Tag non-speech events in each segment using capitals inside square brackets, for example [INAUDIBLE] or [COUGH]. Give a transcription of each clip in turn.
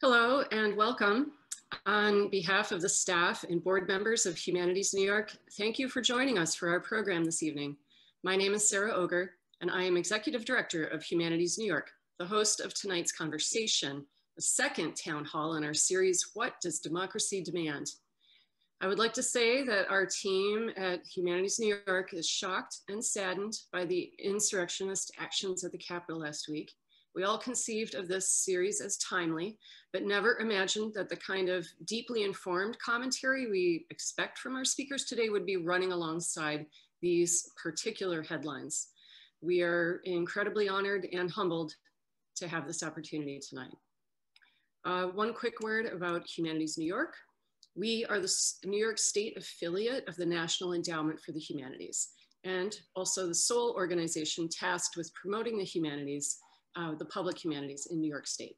Hello and welcome. On behalf of the staff and board members of Humanities New York, thank you for joining us for our program this evening. My name is Sara Ogger, and I am Executive Director of Humanities New York, the host of tonight's conversation, the second town hall in our series, What Does Democracy Demand? I would like to say that our team at Humanities New York is shocked and saddened by the insurrectionist actions at the Capitol last week. We all conceived of this series as timely, but never imagined that the kind of deeply informed commentary we expect from our speakers today would be running alongside these particular headlines. We are incredibly honored and humbled to have this opportunity tonight. Uh, one quick word about Humanities New York. We are the New York State affiliate of the National Endowment for the Humanities and also the sole organization tasked with promoting the humanities, uh, the public humanities in New York State.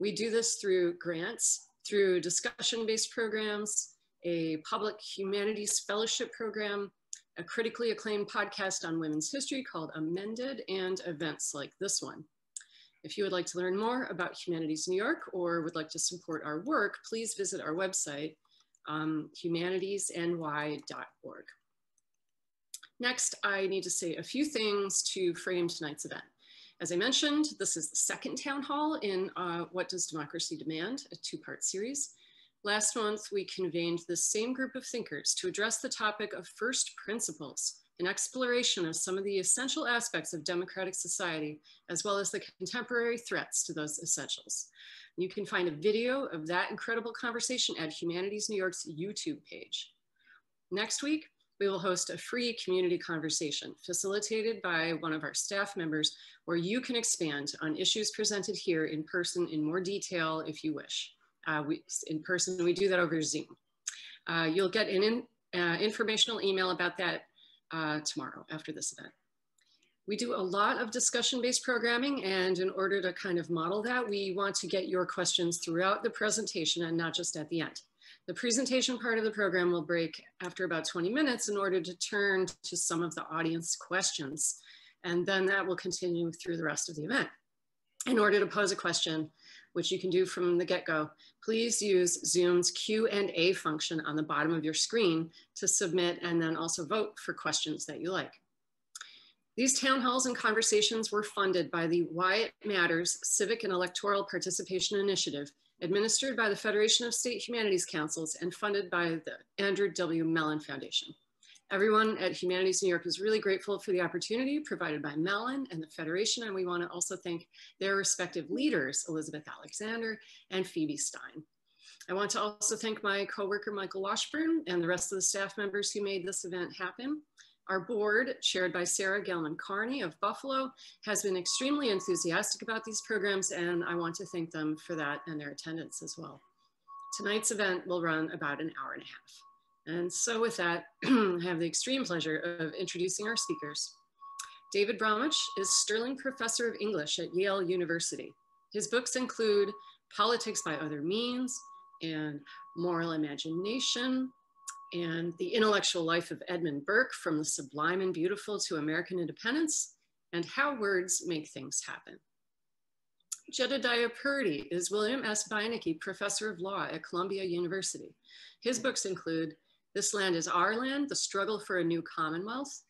We do this through grants, through discussion-based programs, a public humanities fellowship program, a critically acclaimed podcast on women's history called Amended, and events like this one. If you would like to learn more about Humanities New York or would like to support our work, please visit our website, um, humanitiesny.org. Next, I need to say a few things to frame tonight's event. As I mentioned, this is the second town hall in uh, What Does Democracy Demand, a two-part series. Last month, we convened the same group of thinkers to address the topic of first principles, an exploration of some of the essential aspects of democratic society, as well as the contemporary threats to those essentials. You can find a video of that incredible conversation at Humanities New York's YouTube page. Next week, we will host a free community conversation facilitated by one of our staff members where you can expand on issues presented here in person in more detail if you wish. Uh, we, in person, we do that over Zoom. Uh, you'll get an in, uh, informational email about that uh, tomorrow after this event. We do a lot of discussion-based programming and in order to kind of model that, we want to get your questions throughout the presentation and not just at the end. The presentation part of the program will break after about 20 minutes in order to turn to some of the audience questions. And then that will continue through the rest of the event. In order to pose a question, which you can do from the get-go, please use Zoom's Q&A function on the bottom of your screen to submit and then also vote for questions that you like. These town halls and conversations were funded by the Why It Matters Civic and Electoral Participation Initiative, administered by the Federation of State Humanities Councils and funded by the Andrew W. Mellon Foundation. Everyone at Humanities New York is really grateful for the opportunity provided by Mellon and the Federation, and we want to also thank their respective leaders, Elizabeth Alexander and Phoebe Stein. I want to also thank my coworker, Michael Washburn, and the rest of the staff members who made this event happen. Our board, chaired by Sarah Gelman Carney of Buffalo, has been extremely enthusiastic about these programs, and I want to thank them for that and their attendance as well. Tonight's event will run about an hour and a half. And so with that, [CLEARS THROAT] I have the extreme pleasure of introducing our speakers. David Bromwich is Sterling Professor of English at Yale University. His books include Politics by Other Means and Moral Imagination and The Intellectual Life of Edmund Burke from the Sublime and Beautiful to American Independence and How Words Make Things Happen. Jedediah Purdy is William S. Beinecke Professor of Law at Columbia University. His books include this Land is Our Land, The Struggle for a New Commonwealth,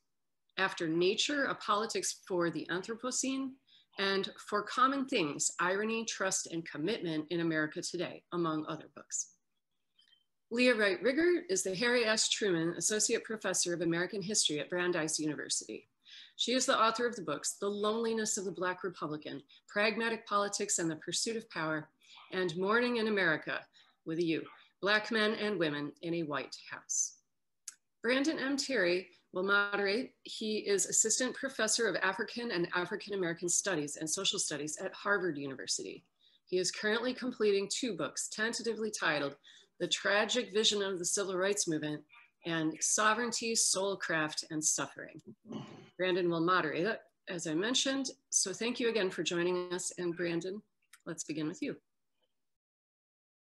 After Nature, A Politics for the Anthropocene, and For Common Things, Irony, Trust, and Commitment in America Today, among other books. Leah Wright Rigueur is the Harry S. Truman Associate Professor of American History at Brandeis University. She is the author of the books, The Loneliness of the Black Republican, Pragmatic Politics and the Pursuit of Power, and Mourning in America, with a U, Black men and women in a White House. Brandon M. Terry will moderate. He is Assistant Professor of African and African American Studies and Social Studies at Harvard University. He is currently completing two books, tentatively titled The Tragic Vision of the Civil Rights Movement and Sovereignty, Soulcraft, and Suffering. Brandon will moderate it, as I mentioned. So thank you again for joining us. And Brandon, let's begin with you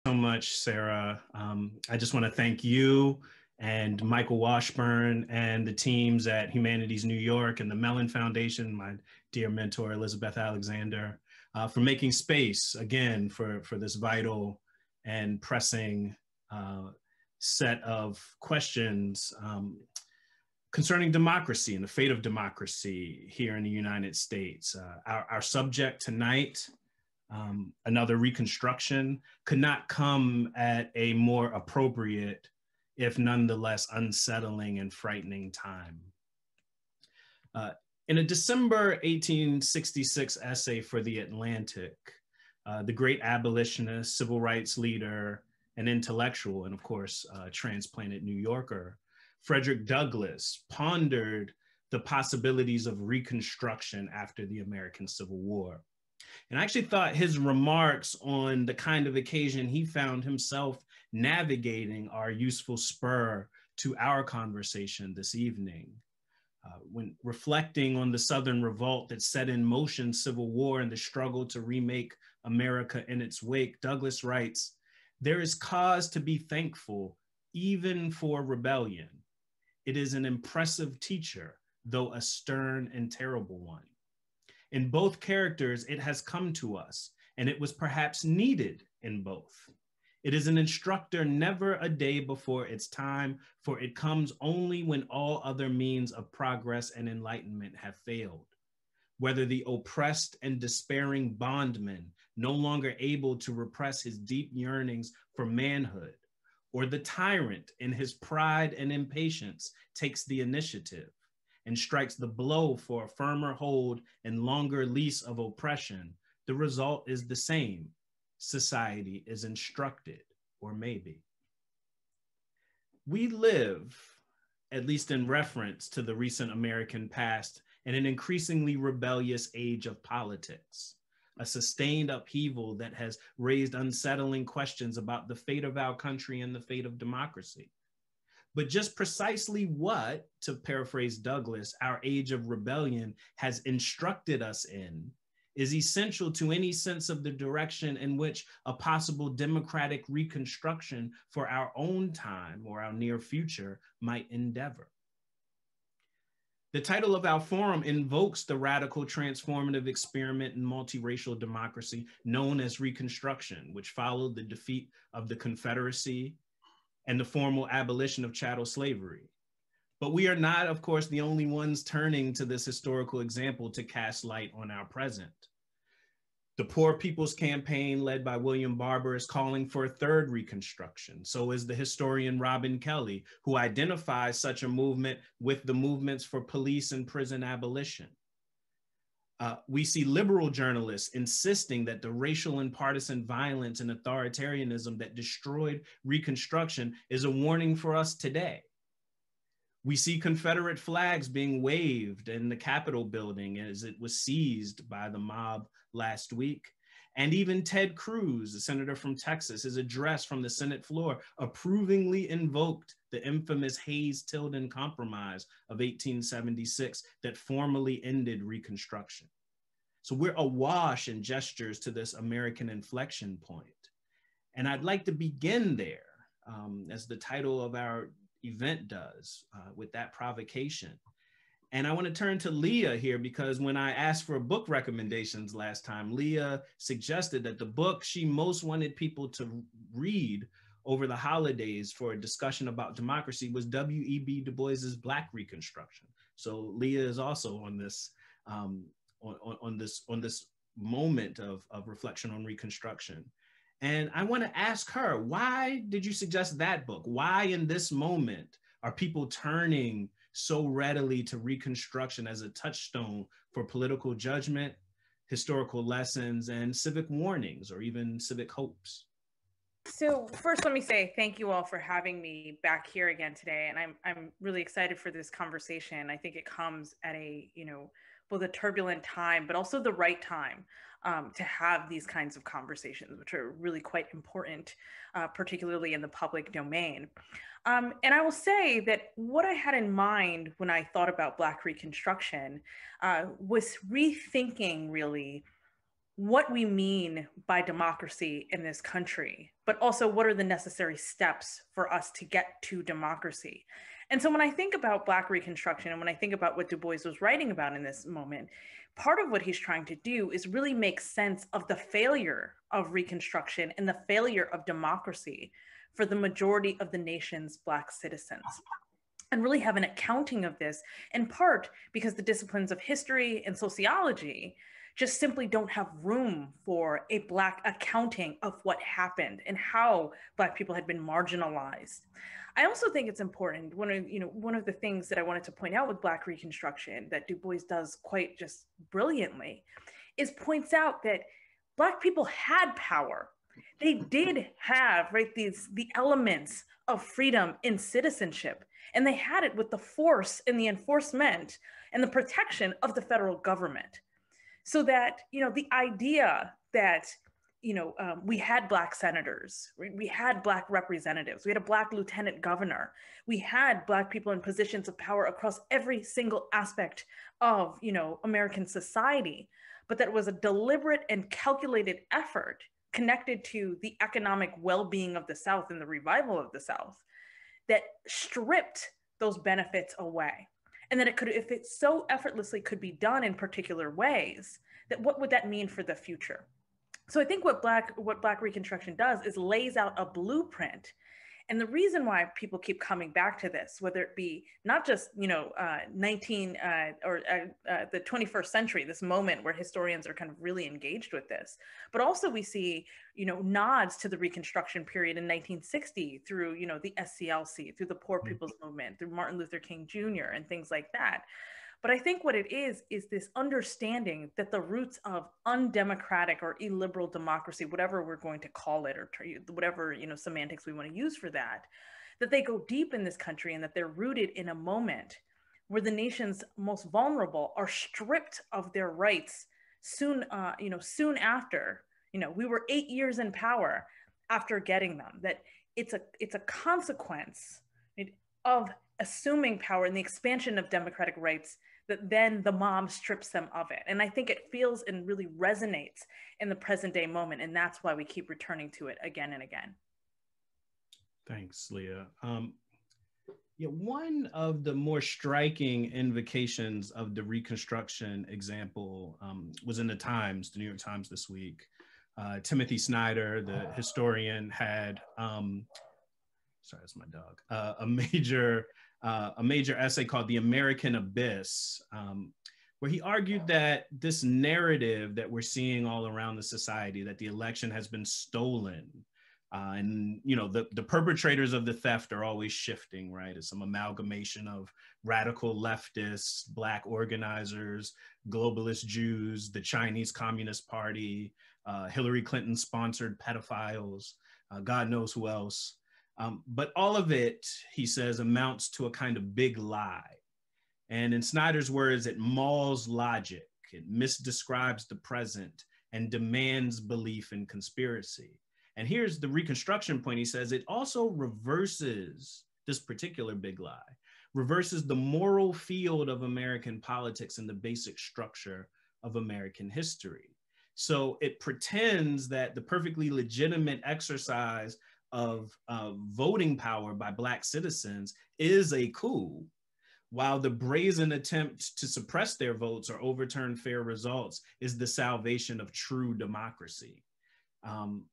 so much, Sarah. Um, I just want to thank you and Michael Washburn and the teams at Humanities New York and the Mellon Foundation, my dear mentor, Elizabeth Alexander, uh, for making space again for, for this vital and pressing uh, set of questions um, concerning democracy and the fate of democracy here in the United States. Uh, our, our, subject tonight, um, another reconstruction, could not come at a more appropriate, if nonetheless unsettling and frightening time. Uh, in a December 1866 essay for The Atlantic, uh, the great abolitionist, civil rights leader, and intellectual, and of course, uh, transplanted New Yorker, Frederick Douglass pondered the possibilities of reconstruction after the American Civil War. And I actually thought his remarks on the kind of occasion he found himself navigating are useful spur to our conversation this evening. Uh, when reflecting on the Southern revolt that set in motion civil war and the struggle to remake America in its wake, Douglass writes, there is cause to be thankful even for rebellion. It is an impressive teacher, though a stern and terrible one. In both characters, it has come to us, and it was perhaps needed in both. It is an instructor never a day before its time, for it comes only when all other means of progress and enlightenment have failed. Whether the oppressed and despairing bondman, no longer able to repress his deep yearnings for manhood, or the tyrant in his pride and impatience takes the initiative and strikes the blow for a firmer hold and longer lease of oppression, the result is the same. Society is instructed, or maybe. We live, at least in reference to the recent American past, in an increasingly rebellious age of politics a sustained upheaval that has raised unsettling questions about the fate of our country and the fate of democracy. But just precisely what, to paraphrase Douglass, our age of rebellion has instructed us in is essential to any sense of the direction in which a possible democratic reconstruction for our own time or our near future might endeavor. The title of our forum invokes the radical transformative experiment in multiracial democracy known as Reconstruction, which followed the defeat of the Confederacy and the formal abolition of chattel slavery. But we are not, of course, the only ones turning to this historical example to cast light on our present. The Poor People's Campaign, led by William Barber, is calling for a third Reconstruction. So is the historian Robin Kelley, who identifies such a movement with the movements for police and prison abolition. Uh, we see liberal journalists insisting that the racial and partisan violence and authoritarianism that destroyed Reconstruction is a warning for us today. We see Confederate flags being waved in the Capitol building as it was seized by the mob last week. And even Ted Cruz, the senator from Texas, his address from the Senate floor approvingly invoked the infamous Hayes Tilden Compromise of 1876 that formally ended Reconstruction. So we're awash in gestures to this American inflection point. And I'd like to begin there um, as the title of our event does uh, with that provocation. And I want to turn to Leah here because when I asked for book recommendations last time, Leah suggested that the book she most wanted people to read over the holidays for a discussion about democracy was W.E.B. Du Bois's Black Reconstruction. So Leah is also on this um, on, on, on, this on this moment of, of reflection on Reconstruction. And I want to ask her, why did you suggest that book? Why in this moment are people turning so readily to Reconstruction as a touchstone for political judgment, historical lessons, and civic warnings, or even civic hopes? So first, let me say thank you all for having me back here again today, and I'm I'm really excited for this conversation. I think it comes at a you know both a turbulent time, but also the right time um, to have these kinds of conversations, which are really quite important, uh, particularly in the public domain. Um, and I will say that what I had in mind when I thought about Black Reconstruction uh, was rethinking really what we mean by democracy in this country, but also what are the necessary steps for us to get to democracy. And so when I think about Black Reconstruction and when I think about what Du Bois was writing about in this moment, part of what he's trying to do is really make sense of the failure of Reconstruction and the failure of democracy for the majority of the nation's Black citizens. And really have an accounting of this, in part because the disciplines of history and sociology just simply don't have room for a Black accounting of what happened and how Black people had been marginalized. I also think it's important. One of you know one of the things that I wanted to point out with Black Reconstruction that Du Bois does quite just brilliantly is points out that Black people had power. They did have right these the elements of freedom in citizenship, and they had it with the force and the enforcement and the protection of the federal government. So that you know the idea that you know, um, we had black senators, we, had black representatives, we had a black lieutenant governor, we had black people in positions of power across every single aspect of, you know, American society. But that was a deliberate and calculated effort connected to the economic well-being of the South and the revival of the South that stripped those benefits away. And that it could, if it so effortlessly could be done in particular ways, that what would that mean for the future? So I think what Black what Black Reconstruction does is lays out a blueprint. And the reason why people keep coming back to this, whether it be not just you know uh, 19 uh, or uh, uh the 21st century, this moment where historians are kind of really engaged with this, but also we see you know nods to the Reconstruction period in 1960 through you know the SCLC, through the Poor mm-hmm. People's Movement, through Martin Luther King Jr. and things like that. But I think what it is, is this understanding that the roots of undemocratic or illiberal democracy, whatever we're going to call it, or whatever, you know, semantics we want to use for that, that they go deep in this country and that they're rooted in a moment where the nation's most vulnerable are stripped of their rights soon, uh, you know, soon after, you know, we were eight years in power after getting them, that it's a, it's a consequence of assuming power and the expansion of democratic rights that then the mom strips them of it. And I think it feels and really resonates in the present day moment. And that's why we keep returning to it again and again. Thanks, Leah. Um, yeah, one of the more striking invocations of the Reconstruction example um, was in the Times, the New York Times this week. Uh, Timothy Snyder, the historian, had um, sorry, that's my dog. Uh, a major uh, a major essay called The American Abyss, um, where he argued that this narrative that we're seeing all around the society, that the election has been stolen, uh, and you know the, the perpetrators of the theft are always shifting, right? It's some amalgamation of radical leftists, black organizers, globalist Jews, the Chinese Communist Party, uh, Hillary Clinton sponsored pedophiles, uh, God knows who else. Um, but all of it, he says, amounts to a kind of big lie. And in Snyder's words, it mauls logic, it misdescribes the present, and demands belief in conspiracy. And here's the reconstruction point he says it also reverses this particular big lie, reverses the moral field of American politics and the basic structure of American history. So it pretends that the perfectly legitimate exercise of uh, voting power by Black citizens is a coup, while the brazen attempt to suppress their votes or overturn fair results is the salvation of true democracy. Um,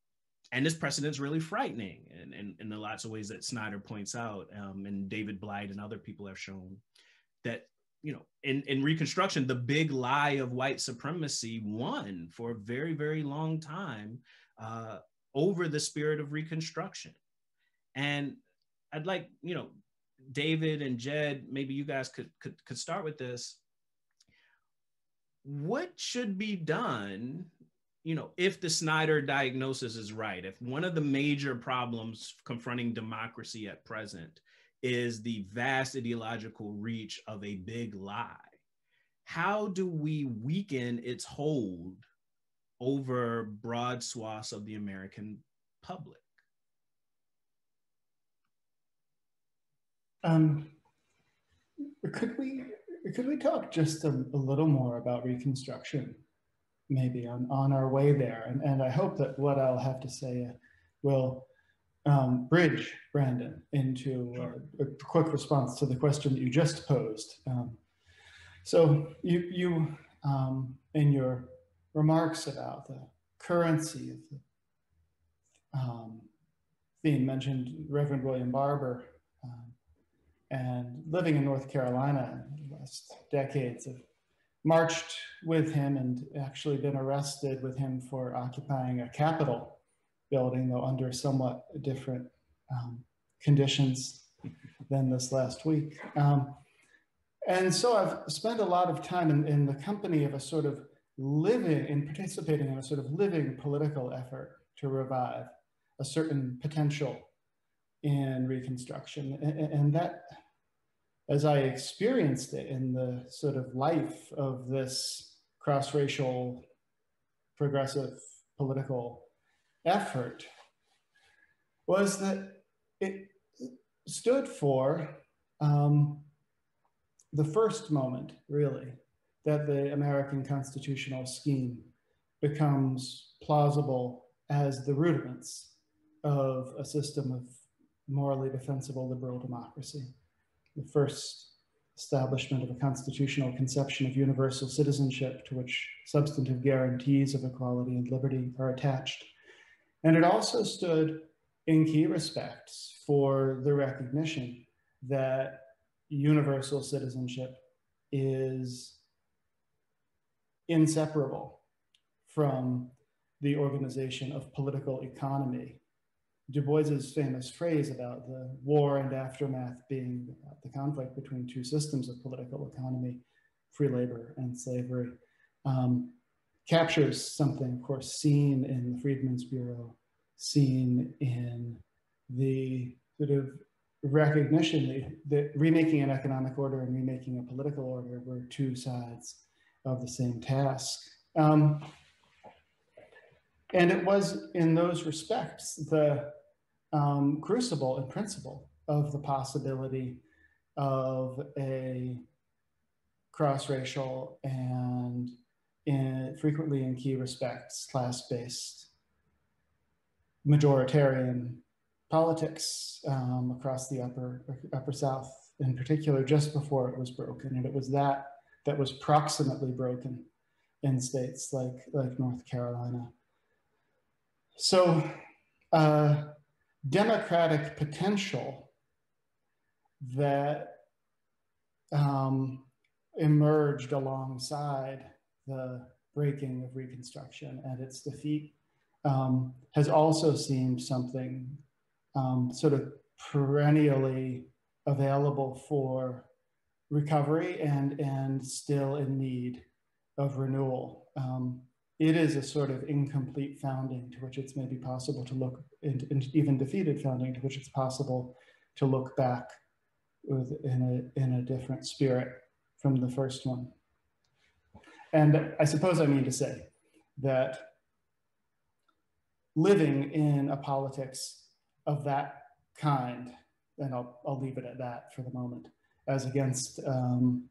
and this precedent is really frightening in, in, in, the lots of ways that Snyder points out, um, and David Blight and other people have shown that, you know, in, in Reconstruction, the big lie of white supremacy won for a very, very long time uh, over the spirit of reconstruction. And I'd like, you know, David and Jed, maybe you guys could, could, could start with this. What should be done, you know, if the Snyder diagnosis is right? If one of the major problems confronting democracy at present is the vast ideological reach of a big lie, how do we weaken its hold over broad swaths of the American public? Um, could we could we talk just a, a, little more about Reconstruction, maybe on, on our way there? And, and I hope that what I'll have to say will um, bridge Brandon into sure. a, a, quick response to the question that you just posed. Um, so you, you um, in your remarks about the currency of the um, mentioned Reverend William Barber um, and living in North Carolina in the last decades have marched with him and actually been arrested with him for occupying a Capitol building, though under somewhat different um, conditions than this last week. Um, and so I've spent a lot of time in, in the company of a sort of living and participating in a sort of living political effort to revive a certain potential in Reconstruction. And, and that, as I experienced it in the sort of life of this cross-racial progressive political effort, was that it stood for um, the first moment, really, that the American constitutional scheme becomes plausible as the rudiments of a system of morally defensible liberal democracy. The first establishment of a constitutional conception of universal citizenship to which substantive guarantees of equality and liberty are attached. And it also stood in key respects for the recognition that universal citizenship is inseparable from the organization of political economy. Du Bois's famous phrase about the war and aftermath being the conflict between two systems of political economy, free labor and slavery, um, captures something, of course, seen in the Freedmen's Bureau, seen in the sort of recognition that, remaking an economic order and remaking a political order were two sides of the same task. Um, and it was in those respects the um, crucible and principle of the possibility of a cross-racial and in, frequently in key respects class-based majoritarian politics um, across the upper upper South, in particular, just before it was broken, and it was that that was proximately broken in states like like North Carolina. So, uh, democratic potential that um, emerged alongside the breaking of Reconstruction and its defeat um, has also seemed something um, sort of perennially available for recovery and, and still in need of renewal. Um, it is a sort of incomplete founding to which it's maybe possible to look, and, and even defeated founding to which it's possible to look back with, in, a, in a different spirit from the first one. And I suppose I mean to say that living in a politics of that kind, and I'll, I'll leave it at that for the moment, as against um,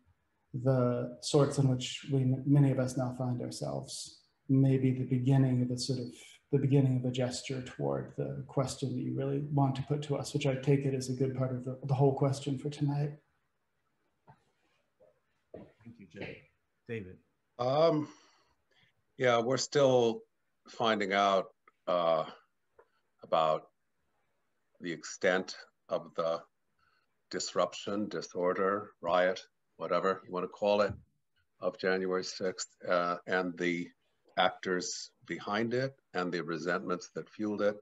the sorts in which we, many of us now find ourselves, maybe the beginning of a sort of, the beginning of a gesture toward the question that you really want to put to us, which I take it as a good part of the, the whole question for tonight. Thank you, Jay. David. Um, yeah, we're still finding out uh, about the extent of the disruption, disorder, riot, whatever you want to call it, of January 6th, uh, and the actors behind it and the resentments that fueled it.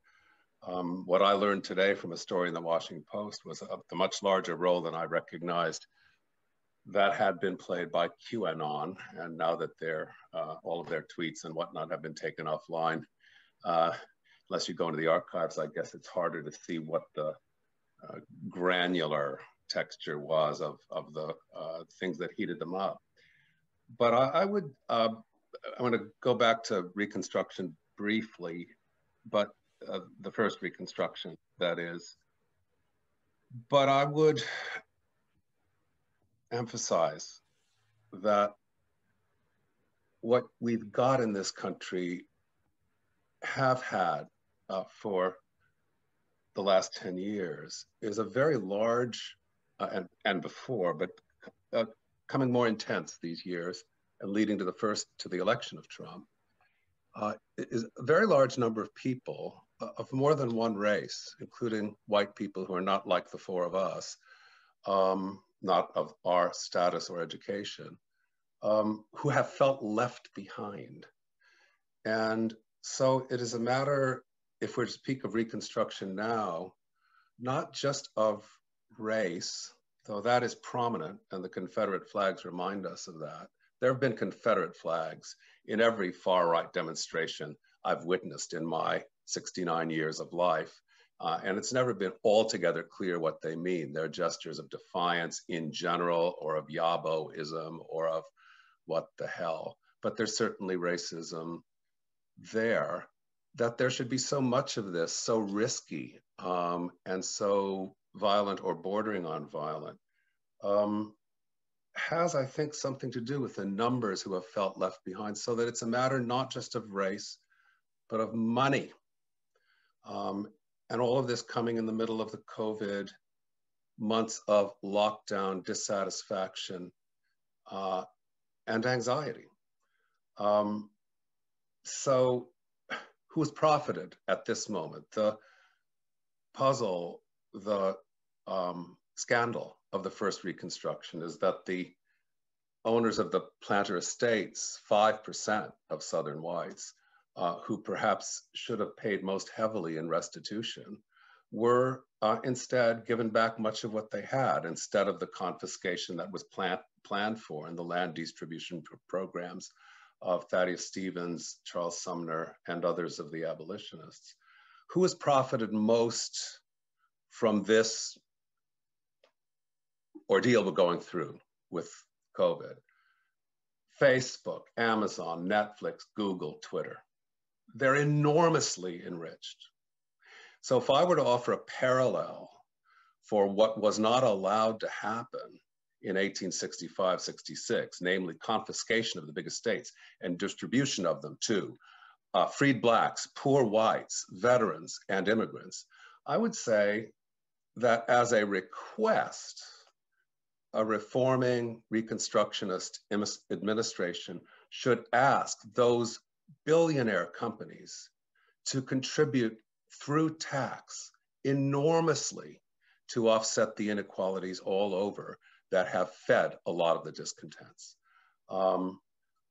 Um, what I learned today from a story in the Washington Post was a, a much larger role than I recognized that had been played by QAnon, and now that their uh, all of their tweets and whatnot have been taken offline, uh, unless you go into the archives, I guess it's harder to see what the uh, granular texture was of, of the uh, things that heated them up. But I, I would, uh, I want to go back to Reconstruction briefly, but uh, the first Reconstruction, that is. But I would emphasize that what we've got in this country have had uh, for the last 10 years is a very large, uh, and, and before, but uh, coming more intense these years and leading to the first to the election of Trump, uh, is a very large number of people uh, of more than one race, including white people who are not like the four of us, um, not of our status or education, um, who have felt left behind. And so it is a matter, if we're to speak of Reconstruction now, not just of race, though that is prominent, and the Confederate flags remind us of that. There have been Confederate flags in every far right demonstration I've witnessed in my 69 years of life. Uh, and it's never been altogether clear what they mean. They're gestures of defiance in general, or of Yahooism, or of what the hell. But there's certainly racism there that there should be so much of this, so risky um, and so violent or bordering on violent, um, has, I think, something to do with the numbers who have felt left behind, so that it's a matter not just of race, but of money. Um, and all of this coming in the middle of the COVID months of lockdown, dissatisfaction, uh, and anxiety. Um, so who has profited at this moment? The puzzle, the um, scandal of the first Reconstruction is that the owners of the planter estates, 5% of Southern whites, uh, who perhaps should have paid most heavily in restitution, were uh, instead given back much of what they had instead of the confiscation that was plan planned for in the land distribution programs of Thaddeus Stevens, Charles Sumner, and others of the abolitionists. Who has profited most from this ordeal we're going through with COVID? Facebook, Amazon, Netflix, Google, Twitter. They're enormously enriched. So if I were to offer a parallel for what was not allowed to happen in 1865 66, namely confiscation of the big estates and distribution of them to uh, freed blacks, poor whites, veterans, and immigrants, I would say that as a request, a reforming Reconstructionist administration should ask those billionaire companies to contribute through tax enormously to offset the inequalities all over that have fed a lot of the discontents. Um,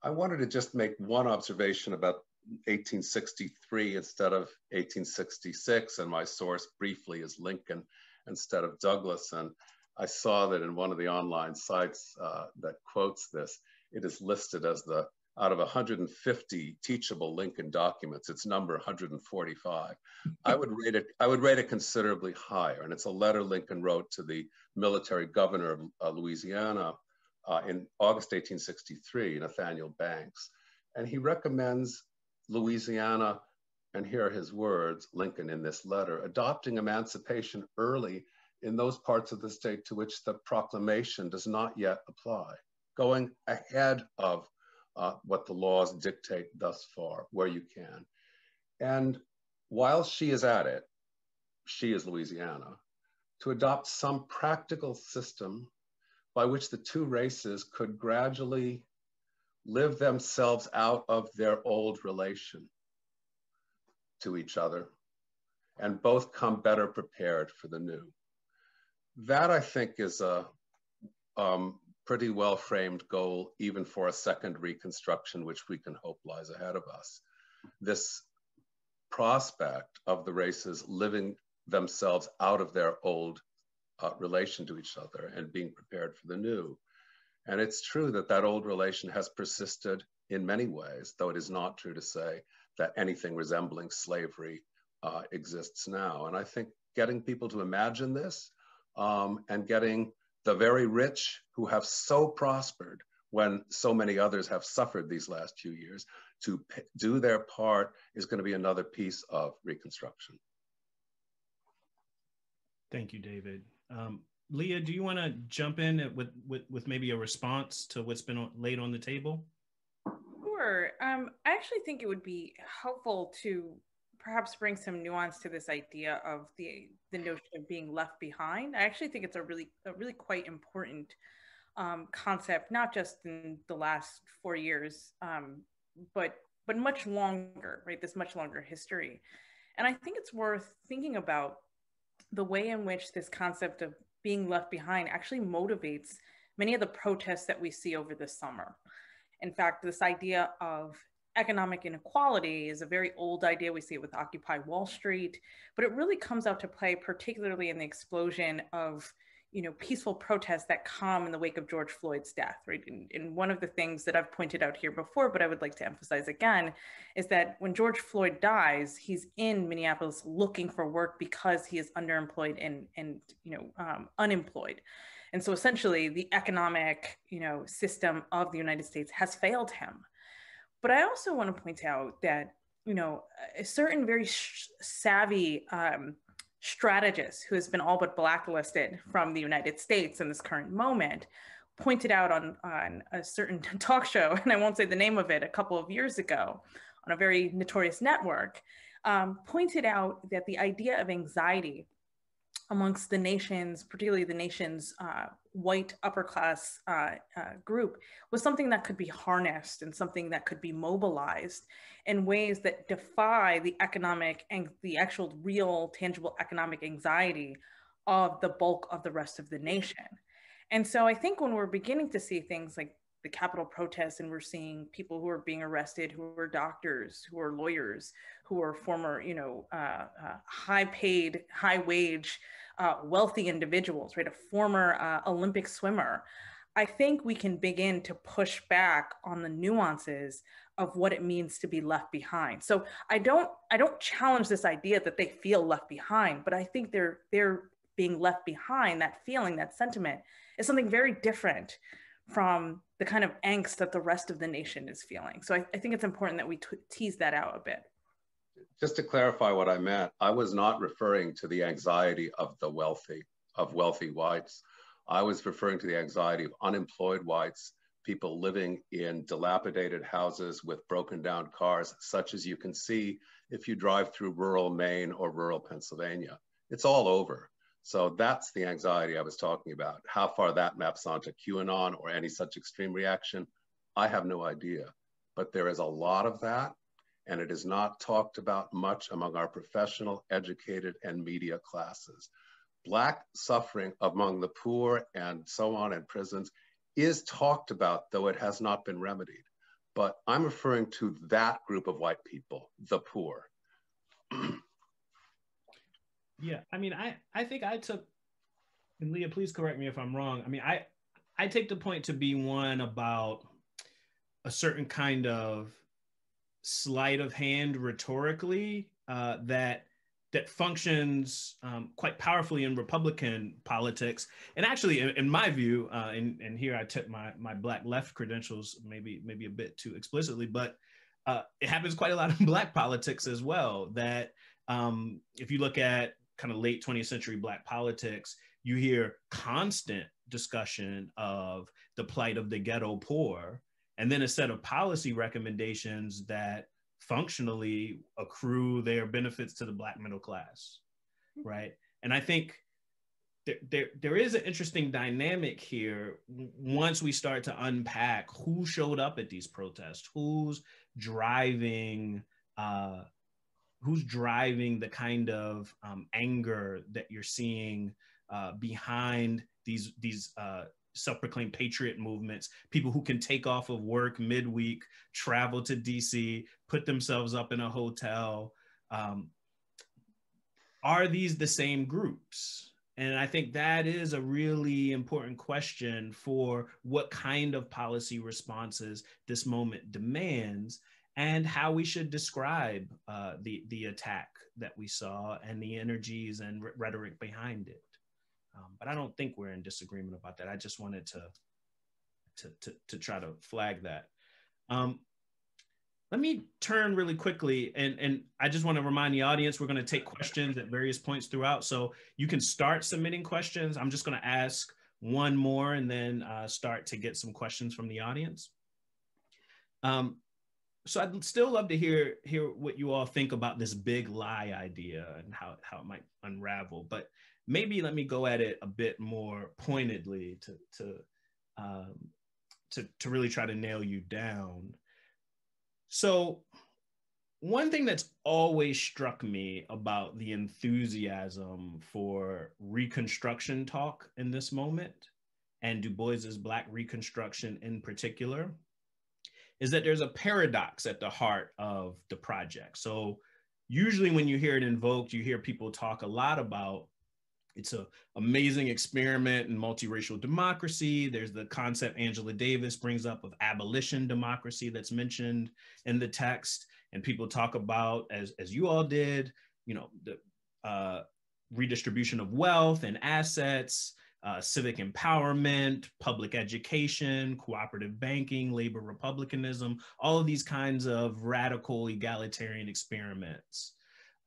I wanted to just make one observation about 1863 instead of 1866, and my source briefly is Lincoln instead of Douglass. And I saw that in one of the online sites uh, that quotes this, it is listed as the out of 150 teachable Lincoln documents, it's number 145. I would rate it. I would rate it considerably higher, and it's a letter Lincoln wrote to the military governor of uh, Louisiana uh, in August 1863, Nathaniel Banks, and he recommends Louisiana. And here are his words, Lincoln in this letter, adopting emancipation early in those parts of the state to which the proclamation does not yet apply, going ahead of uh, what the laws dictate thus far, where you can. And while she is at it, she is Louisiana, to adopt some practical system by which the two races could gradually live themselves out of their old relation to each other and both come better prepared for the new. That I think is a um, pretty well framed goal, even for a second reconstruction, which we can hope lies ahead of us. This prospect of the races living themselves out of their old uh, relation to each other and being prepared for the new. And it's true that that old relation has persisted in many ways, though it is not true to say that anything resembling slavery uh, exists now. And I think getting people to imagine this um, and getting the very rich who have so prospered when so many others have suffered these last few years to do their part is going to be another piece of reconstruction. Thank you, David. Um, Leah, do you want to jump in with, with, with maybe a response to what's been laid on the table? Sure. Um, I actually think it would be helpful to perhaps bring some nuance to this idea of the the notion of being left behind. I actually think it's a really a really quite important um, concept, not just in the last four years, um, but but much longer, right? This much longer history. And I think it's worth thinking about the way in which this concept of being left behind actually motivates many of the protests that we see over the summer. In fact, this idea of economic inequality is a very old idea. We see it with Occupy Wall Street, but it really comes out to play, particularly in the explosion of you know, peaceful protests that come in the wake of George Floyd's death, right? And, and, one of the things that I've pointed out here before, but I would like to emphasize again, is that when George Floyd dies, he's in Minneapolis looking for work because he is underemployed and, and you know, um, unemployed. And so essentially the economic, you know, system of the United States has failed him. But I also want to point out that, you know, a certain very savvy um, strategist who has been all but blacklisted from the United States in this current moment pointed out on, on a certain [LAUGHS] talk show, and I won't say the name of it, a couple of years ago on a very notorious network, um, pointed out that the idea of anxiety amongst the nation's, particularly the nation's uh, white upper class uh, uh, group, was something that could be harnessed and something that could be mobilized in ways that defy the economic and the actual real tangible economic anxiety of the bulk of the rest of the nation. And so I think when we're beginning to see things like the Capitol protests and we're seeing people who are being arrested who are doctors who are lawyers who are former you know uh, uh, high paid high wage uh, wealthy individuals right a former uh, olympic swimmer i think we can begin to push back on the nuances of what it means to be left behind so i don't i don't challenge this idea that they feel left behind but i think they're they're being left behind that feeling that sentiment is something very different from the kind of angst that the rest of the nation is feeling. So I, I think it's important that we tease that out a bit. Just to clarify what I meant, I was not referring to the anxiety of the wealthy, of wealthy whites. I was referring to the anxiety of unemployed whites, people living in dilapidated houses with broken down cars, such as you can see if you drive through rural Maine or rural Pennsylvania. It's all over. So that's the anxiety I was talking about. How far that maps onto QAnon or any such extreme reaction, I have no idea. But there is a lot of that, and it is not talked about much among our professional, educated, and media classes. Black suffering among the poor and so on in prisons is talked about, though it has not been remedied. But I'm referring to that group of white people, the poor. [CLEARS THROAT] Yeah, I mean, I I think I took, and Leah, please correct me if I'm wrong. I mean, I I take the point to be one about a certain kind of sleight of hand rhetorically uh, that that functions um, quite powerfully in Republican politics, and actually, in, in my view, uh, and, and here I took my my black left credentials maybe maybe a bit too explicitly, but uh, it happens quite a lot [LAUGHS] in black politics as well. That um, if you look at kind of late 20th century black politics, you hear constant discussion of the plight of the ghetto poor, and then a set of policy recommendations that functionally accrue their benefits to the black middle class, right? And I think there, there, there is an interesting dynamic here once we start to unpack who showed up at these protests, who's driving uh, who's driving the kind of um, anger that you're seeing uh, behind these these uh, self-proclaimed patriot movements people who can take off of work midweek travel to dc put themselves up in a hotel um, are these the same groups and i think that is a really important question for what kind of policy responses this moment demands and how we should describe uh, the, the attack that we saw and the energies and rhetoric behind it. Um, but I don't think we're in disagreement about that. I just wanted to, to, to, to try to flag that. Um, let me turn really quickly and, and I just want to remind the audience we're going to take questions at various points throughout. So you can start submitting questions. I'm just going to ask one more and then uh, start to get some questions from the audience. Um, so I'd still love to hear hear what you all think about this big lie idea and how, how it might unravel. But maybe let me go at it a bit more pointedly to, to um, to, to really try to nail you down. So, one thing that's always struck me about the enthusiasm for Reconstruction talk in this moment, and Du Bois's Black Reconstruction in particular, is that there's a paradox at the heart of the project. So, usually when you hear it invoked, you hear people talk a lot about it's an amazing experiment in multiracial democracy. There's the concept Angela Davis brings up of abolition democracy that's mentioned in the text. And people talk about, as, as you all did, you know, the uh, redistribution of wealth and assets, uh, civic empowerment, public education, cooperative banking, labor republicanism, all of these kinds of radical egalitarian experiments.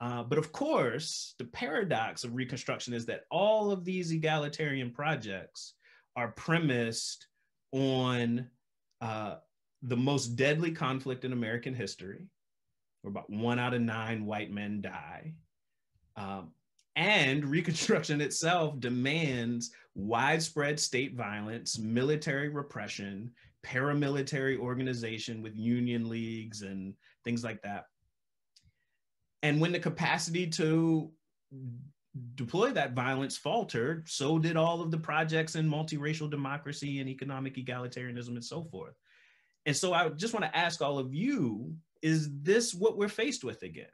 Uh, but of course, the paradox of Reconstruction is that all of these egalitarian projects are premised on uh, the most deadly conflict in American history, where about one out of nine white men die. Um, and Reconstruction itself demands widespread state violence, military repression, paramilitary organization with union leagues and things like that. And when the capacity to deploy that violence faltered, so did all of the projects in multiracial democracy and economic egalitarianism and so forth. And so I just want to ask all of you is this what we're faced with again?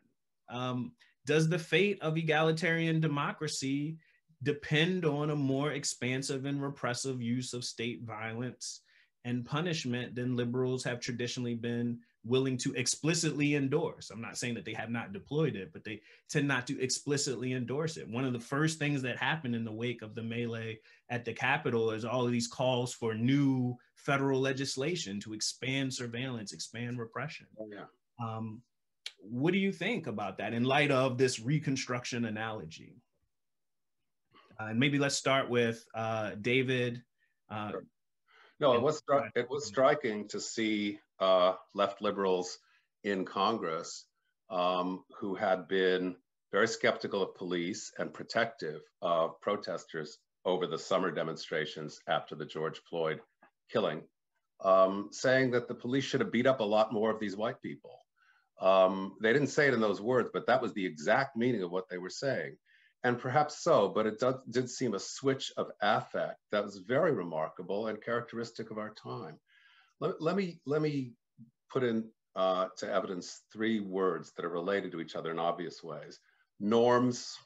Um, does the fate of egalitarian democracy depend on a more expansive and repressive use of state violence and punishment than liberals have traditionally been willing to explicitly endorse. I'm not saying that they have not deployed it, but they tend not to explicitly endorse it. One of the first things that happened in the wake of the melee at the Capitol is all of these calls for new federal legislation to expand surveillance, expand repression. Oh, yeah. Um, what do you think about that in light of this Reconstruction analogy? Uh, and maybe let's start with uh, David. Uh, no, it was it was striking to see uh, left liberals in Congress um, who had been very skeptical of police and protective of protesters over the summer demonstrations after the George Floyd killing, um, saying that the police should have beat up a lot more of these white people. Um, they didn't say it in those words, but that was the exact meaning of what they were saying. And perhaps so, but it did, did seem a switch of affect that was very remarkable and characteristic of our time. Let, let me, let me put in uh, to evidence three words that are related to each other in obvious ways. Norms,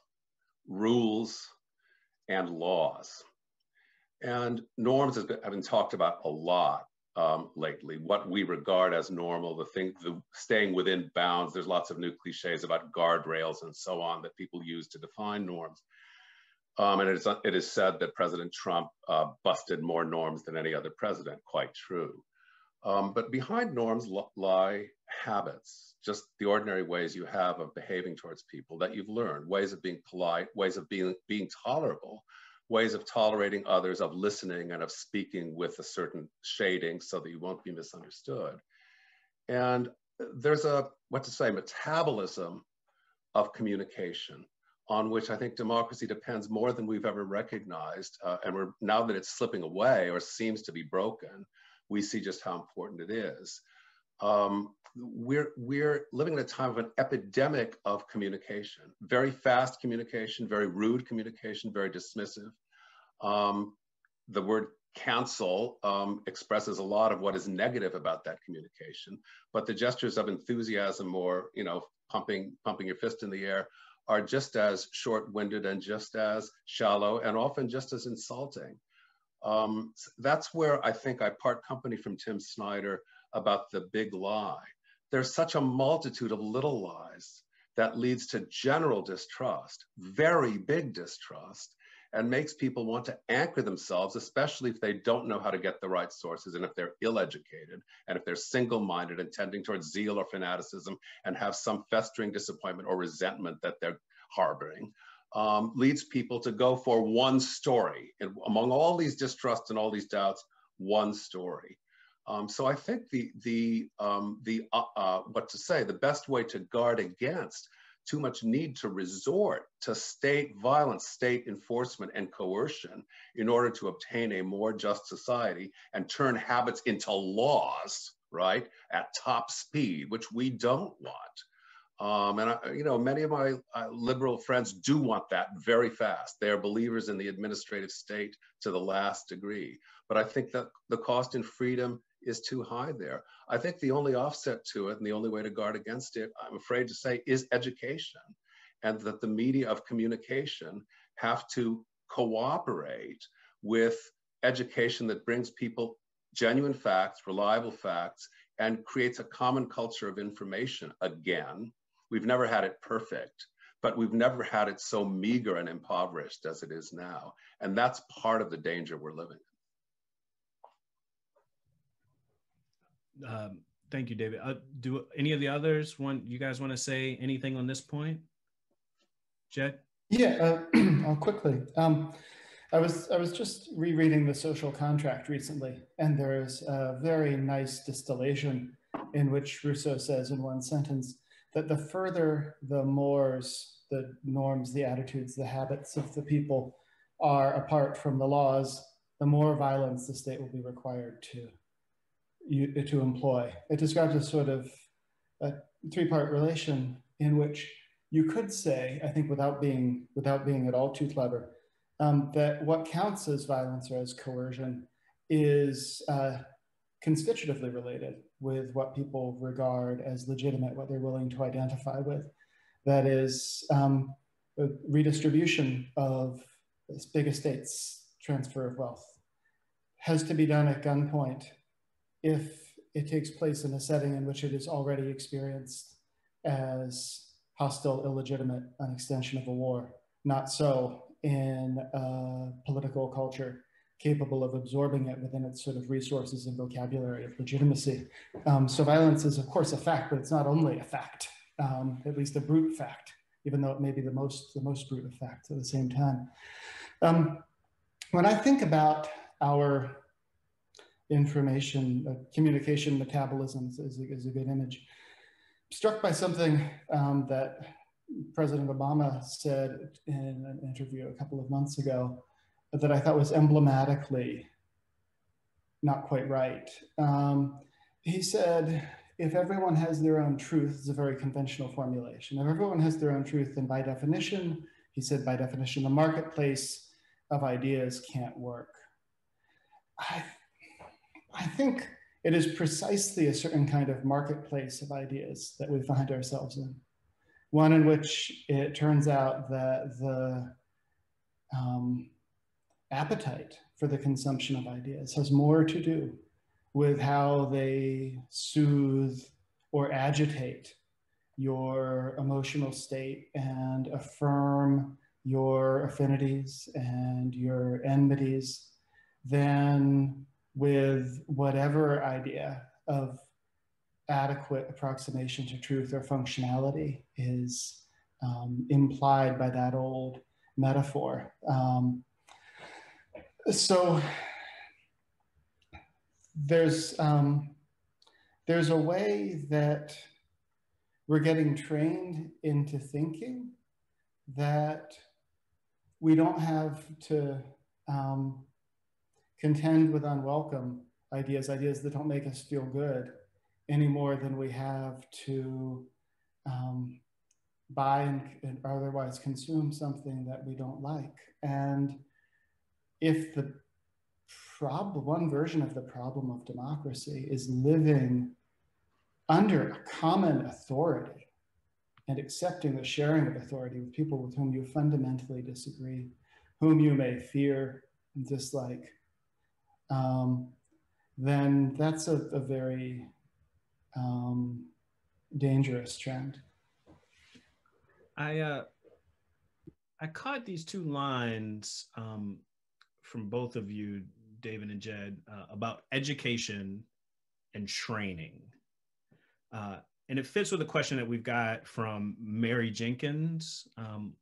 rules, and laws. And norms have been, have been talked about a lot um, lately, what we regard as normal, the thing, the staying within bounds. There's lots of new cliches about guardrails and so on that people use to define norms. Um, and it is, it is said that President Trump uh, busted more norms than any other president, quite true. Um, but behind norms lie habits, just the ordinary ways you have of behaving towards people that you've learned, ways of being polite, ways of being, being tolerable, ways of tolerating others, of listening and of speaking with a certain shading so that you won't be misunderstood. And there's a, what to say, metabolism of communication on which I think democracy depends more than we've ever recognized. Uh, and we're now that it's slipping away or seems to be broken, we see just how important it is. Um, we're, we're living in a time of an epidemic of communication, very fast communication, very rude communication, very dismissive. Um, the word cancel um, expresses a lot of what is negative about that communication, but the gestures of enthusiasm or, you know, pumping, pumping your fist in the air are just as short-winded and just as shallow and often just as insulting. Um, that's where I think I part company from Tim Snyder about the big lie. There's such a multitude of little lies that leads to general distrust, very big distrust, and makes people want to anchor themselves, especially if they don't know how to get the right sources and if they're ill-educated and if they're single-minded and tending towards zeal or fanaticism and have some festering disappointment or resentment that they're harboring um, leads people to go for one story. And among all these distrusts and all these doubts, one story. Um, so I think the the um, the uh, uh, what to say the best way to guard against too much need to resort to state violence, state enforcement, and coercion in order to obtain a more just society and turn habits into laws, right, at top speed, which we don't want. Um, and, I, you know, many of my uh, liberal friends do want that very fast. They are believers in the administrative state to the last degree. But I think that the cost in freedom is too high there. I think the only offset to it and the only way to guard against it, I'm afraid to say, is education. And that the media of communication have to cooperate with education that brings people genuine facts, reliable facts, and creates a common culture of information again. We've never had it perfect, but we've never had it so meager and impoverished as it is now. And that's part of the danger we're living in. Um, thank you, David. Uh, do any of the others want you guys want to say anything on this point? Jed? Yeah, uh, [CLEARS THROAT] I'll quickly. Um, I was I was just rereading the social contract recently, and there's a very nice distillation in which Rousseau says in one sentence that the further the mores, the norms, the attitudes, the habits of the people are apart from the laws, the more violence the state will be required to you, to employ. It describes a sort of a three-part relation in which you could say, I think without being, without being at all too clever, um, that what counts as violence or as coercion is uh, constitutively related with what people regard as legitimate, what they're willing to identify with. That is um, redistribution of big estates, transfer of wealth, has to be done at gunpoint if it takes place in a setting in which it is already experienced as hostile, illegitimate, an extension of a war. Not so in political culture capable of absorbing it within its sort of resources and vocabulary of legitimacy. Um, so violence is of course a fact, but it's not only a fact, um, at least a brute fact, even though it may be the most, the most brute of facts at the same time. Um, when I think about our information, uh, communication metabolism is, is, a, is, a, good image. Struck by something um, that President Obama said in an interview a couple of months ago that I thought was emblematically not quite right. Um, he said, if everyone has their own truth, it's a very conventional formulation. If everyone has their own truth, then by definition, he said, by definition, the marketplace of ideas can't work. I I think it is precisely a certain kind of marketplace of ideas that we find ourselves in. One in which it turns out that the um, appetite for the consumption of ideas has more to do with how they soothe or agitate your emotional state and affirm your affinities and your enmities than with whatever idea of adequate approximation to truth or functionality is um, implied by that old metaphor. Um, so there's um, there's a way that we're getting trained into thinking that we don't have to um, contend with unwelcome ideas, ideas that don't make us feel good any more than we have to um, buy and, and, otherwise consume something that we don't like. And if the one version of the problem of democracy is living under a common authority and accepting the sharing of authority with people with whom you fundamentally disagree, whom you may fear and dislike, um, then that's a, a very um, dangerous trend. I uh, I caught these two lines um, from both of you, David and Jed, uh, about education and training. Uh, and it fits with a question that we've got from Mary Jenkins, um,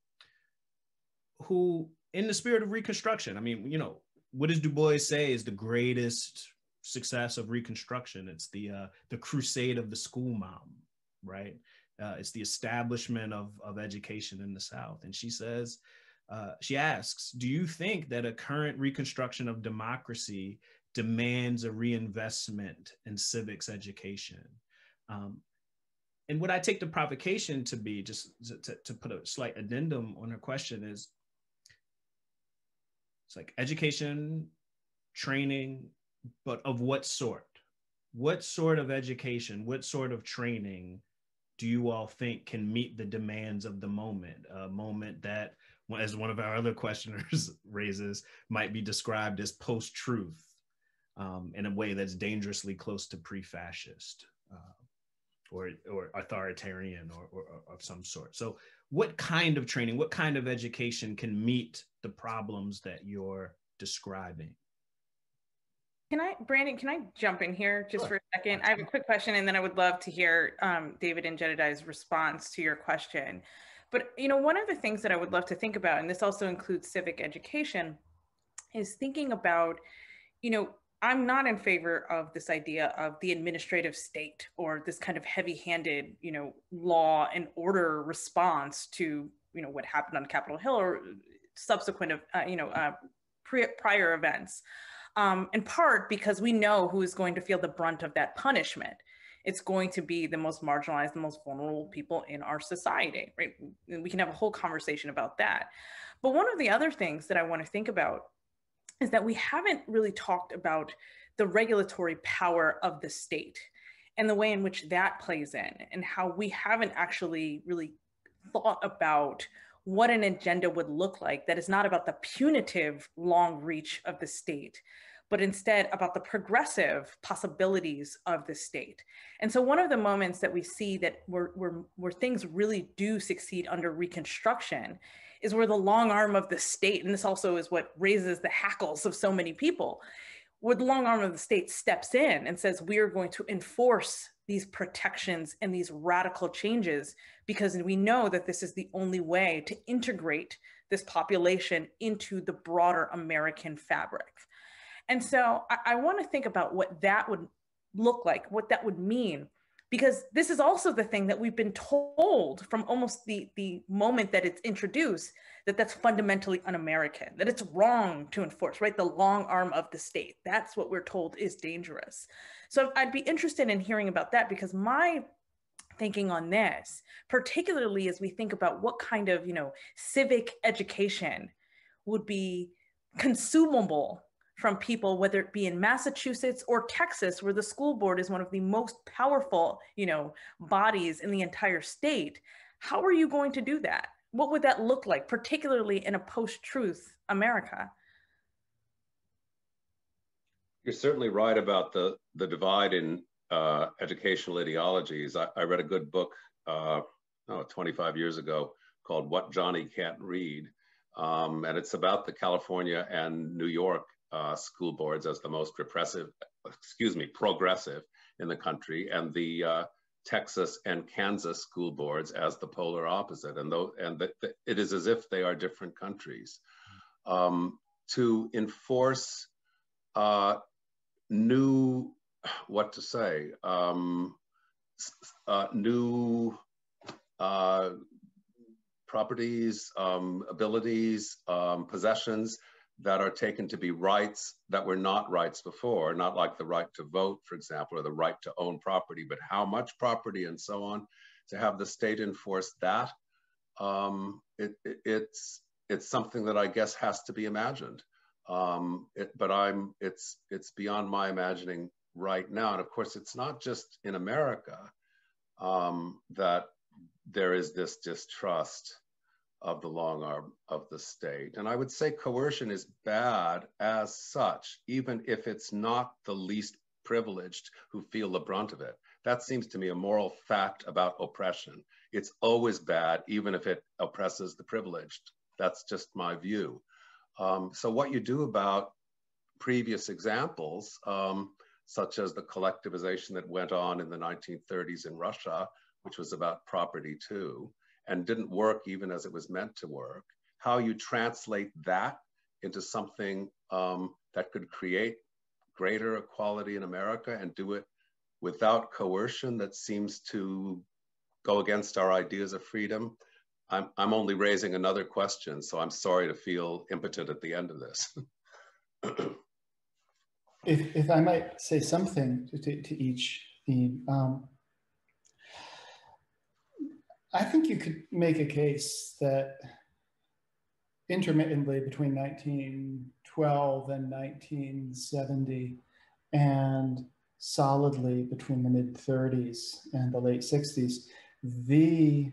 who, in the spirit of Reconstruction, I mean, you know, what does Du Bois say is the greatest success of Reconstruction? It's the uh, the crusade of the school mom, right? Uh, it's the establishment of, of education in the South. And she says, uh, she asks, do you think that a current reconstruction of democracy demands a reinvestment in civics education? Um, and what I take the provocation to be, just to, to put a slight addendum on her question, is it's like education, training, but of what sort? What sort of education, what sort of training do you all think can meet the demands of the moment? A moment that, as one of our other [LAUGHS] questioners raises, might be described as post truth um, in a way that's dangerously close to pre fascist. Uh, or, or authoritarian or, or, or, of some sort. So, what kind of training, what kind of education can meet the problems that you're describing? Can I, Brandon, can I jump in here just sure. for a second? I have a quick question and then I would love to hear um, David and Jedediah's response to your question. But, you know, one of the things that I would love to think about, and this also includes civic education, is thinking about, you know, I'm not in favor of this idea of the administrative state or this kind of heavy-handed, you know, law and order response to, you know, what happened on Capitol Hill or subsequent, uh, you know, uh, prior events. Um, in part because we know who is going to feel the brunt of that punishment. It's going to be the most marginalized, the most vulnerable people in our society, right? We can have a whole conversation about that. But one of the other things that I want to think about is that we haven't really talked about the regulatory power of the state and the way in which that plays in and how we haven't actually really thought about what an agenda would look like that is not about the punitive long reach of the state but instead about the progressive possibilities of the state. And so one of the moments that we see that where, where, things really do succeed under Reconstruction is where the long arm of the state, and this also is what raises the hackles of so many people, where the long arm of the state steps in and says, we are going to enforce these protections and these radical changes because we know that this is the only way to integrate this population into the broader American fabric. And so I, I want to think about what that would look like, what that would mean because this is also the thing that we've been told from almost the, the moment that it's introduced that that's fundamentally un-American, that it's wrong to enforce, right? The long arm of the state. That's what we're told is dangerous. So I'd be interested in hearing about that because my thinking on this, particularly as we think about what kind of, you know, civic education would be consumable from people, whether it be in Massachusetts or Texas, where the school board is one of the most powerful, you know, bodies in the entire state. How are you going to do that? What would that look like, particularly in a post-truth America? You're certainly right about the, the divide in uh, educational ideologies. I, I, read a good book uh, oh, 25 years ago called What Johnny Can't Read. Um, and it's about the California and New York uh, school boards as the most repressive, excuse me, progressive in the country, and the uh, Texas and Kansas school boards as the polar opposite. And, though, and the, the, it is as if they are different countries. Um, to enforce uh, new, what to say, um, uh, new uh, properties, um, abilities, um, possessions that are taken to be rights that were not rights before, not like the right to vote, for example, or the right to own property, but how much property and so on, to have the state enforce that, um, it, it, it's, it's something that I guess has to be imagined. Um, it, but I'm, it's, it's beyond my imagining right now. And of course, it's not just in America um, that there is this distrust of the long arm of the state. And I would say coercion is bad as such, even if it's not the least privileged who feel the brunt of it. That seems to me a moral fact about oppression. It's always bad, even if it oppresses the privileged. That's just my view. Um, so what you do about previous examples, um, such as the collectivization that went on in the 1930s in Russia, which was about property too, and didn't work even as it was meant to work, how you translate that into something um, that could create greater equality in America and do it without coercion that seems to go against our ideas of freedom? I'm, I'm only raising another question, so I'm sorry to feel impotent at the end of this. [CLEARS THROAT] if, if I might say something to, to, to each theme, um, I think you could make a case that intermittently between 1912 and 1970 and solidly between the mid 30s and the late 60s, the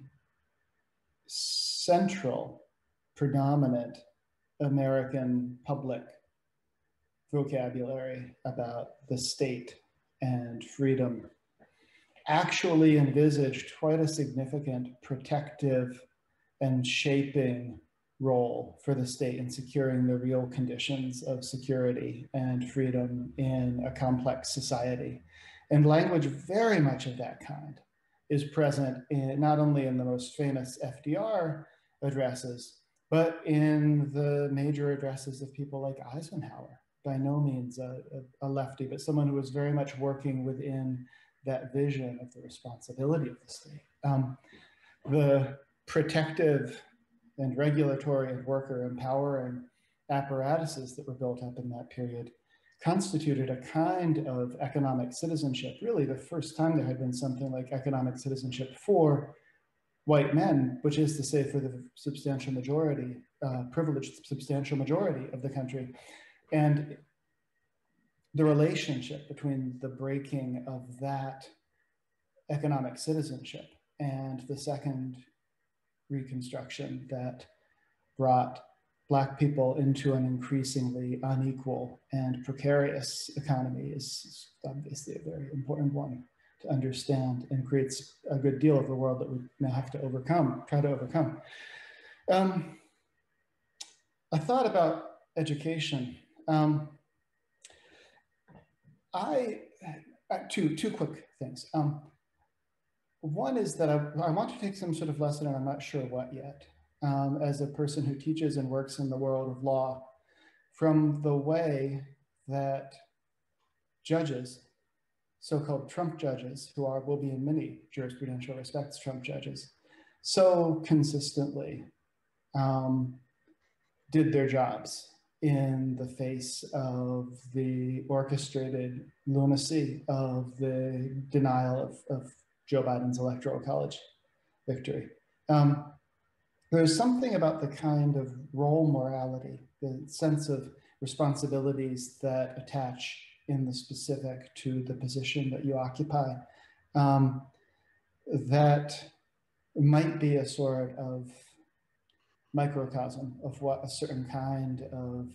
central predominant American public vocabulary about the state and freedom actually envisaged quite a significant protective and shaping role for the state in securing the real conditions of security and freedom in a complex society. And language very much of that kind is present in, not only in the most famous FDR addresses, but in the major addresses of people like Eisenhower, by no means a, a, a lefty, but someone who was very much working within that vision of the responsibility of the state. Um, the protective and regulatory and worker empowering apparatuses that were built up in that period constituted a kind of economic citizenship, really the first time there had been something like economic citizenship for white men, which is to say for the substantial majority, uh, privileged substantial majority of the country. And the relationship between the breaking of that economic citizenship and the second reconstruction that brought Black people into an increasingly unequal and precarious economy is obviously a very important one to understand and creates a good deal of the world that we now have to overcome, try to overcome. Um, I thought about education. Um, I, uh, two, two quick things. Um, one is that I, I, want to take some sort of lesson, and I'm not sure what yet, um, as a person who teaches and works in the world of law, from the way that judges, so-called Trump judges, who are will be in many jurisprudential respects Trump judges, so consistently um, did their jobs in the face of the orchestrated lunacy of the denial of, of Joe Biden's electoral college victory. Um, there's something about the kind of role morality, the sense of responsibilities that attach in the specific to the position that you occupy um, that might be a sort of microcosm of what a certain kind of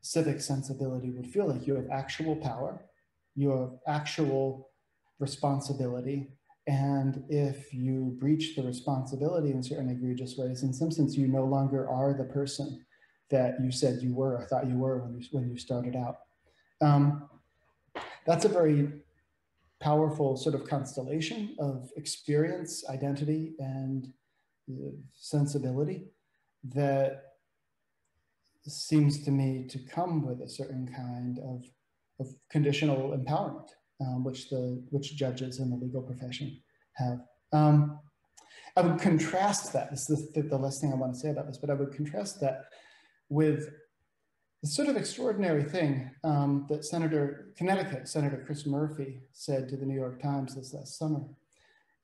civic sensibility would feel like. You have actual power, you have actual responsibility. And if you breach the responsibility in certain egregious ways, in some sense, you no longer are the person that you said you were or thought you were when you, when you started out. Um, that's a very powerful sort of constellation of experience, identity, and uh, sensibility that seems to me to come with a certain kind of, of conditional empowerment, um, which the which judges in the legal profession have. Um, I would contrast that. This is the, the last thing I want to say about this, but I would contrast that with the sort of extraordinary thing um, that Senator Connecticut Senator Chris Murphy said to the New York Times this last summer.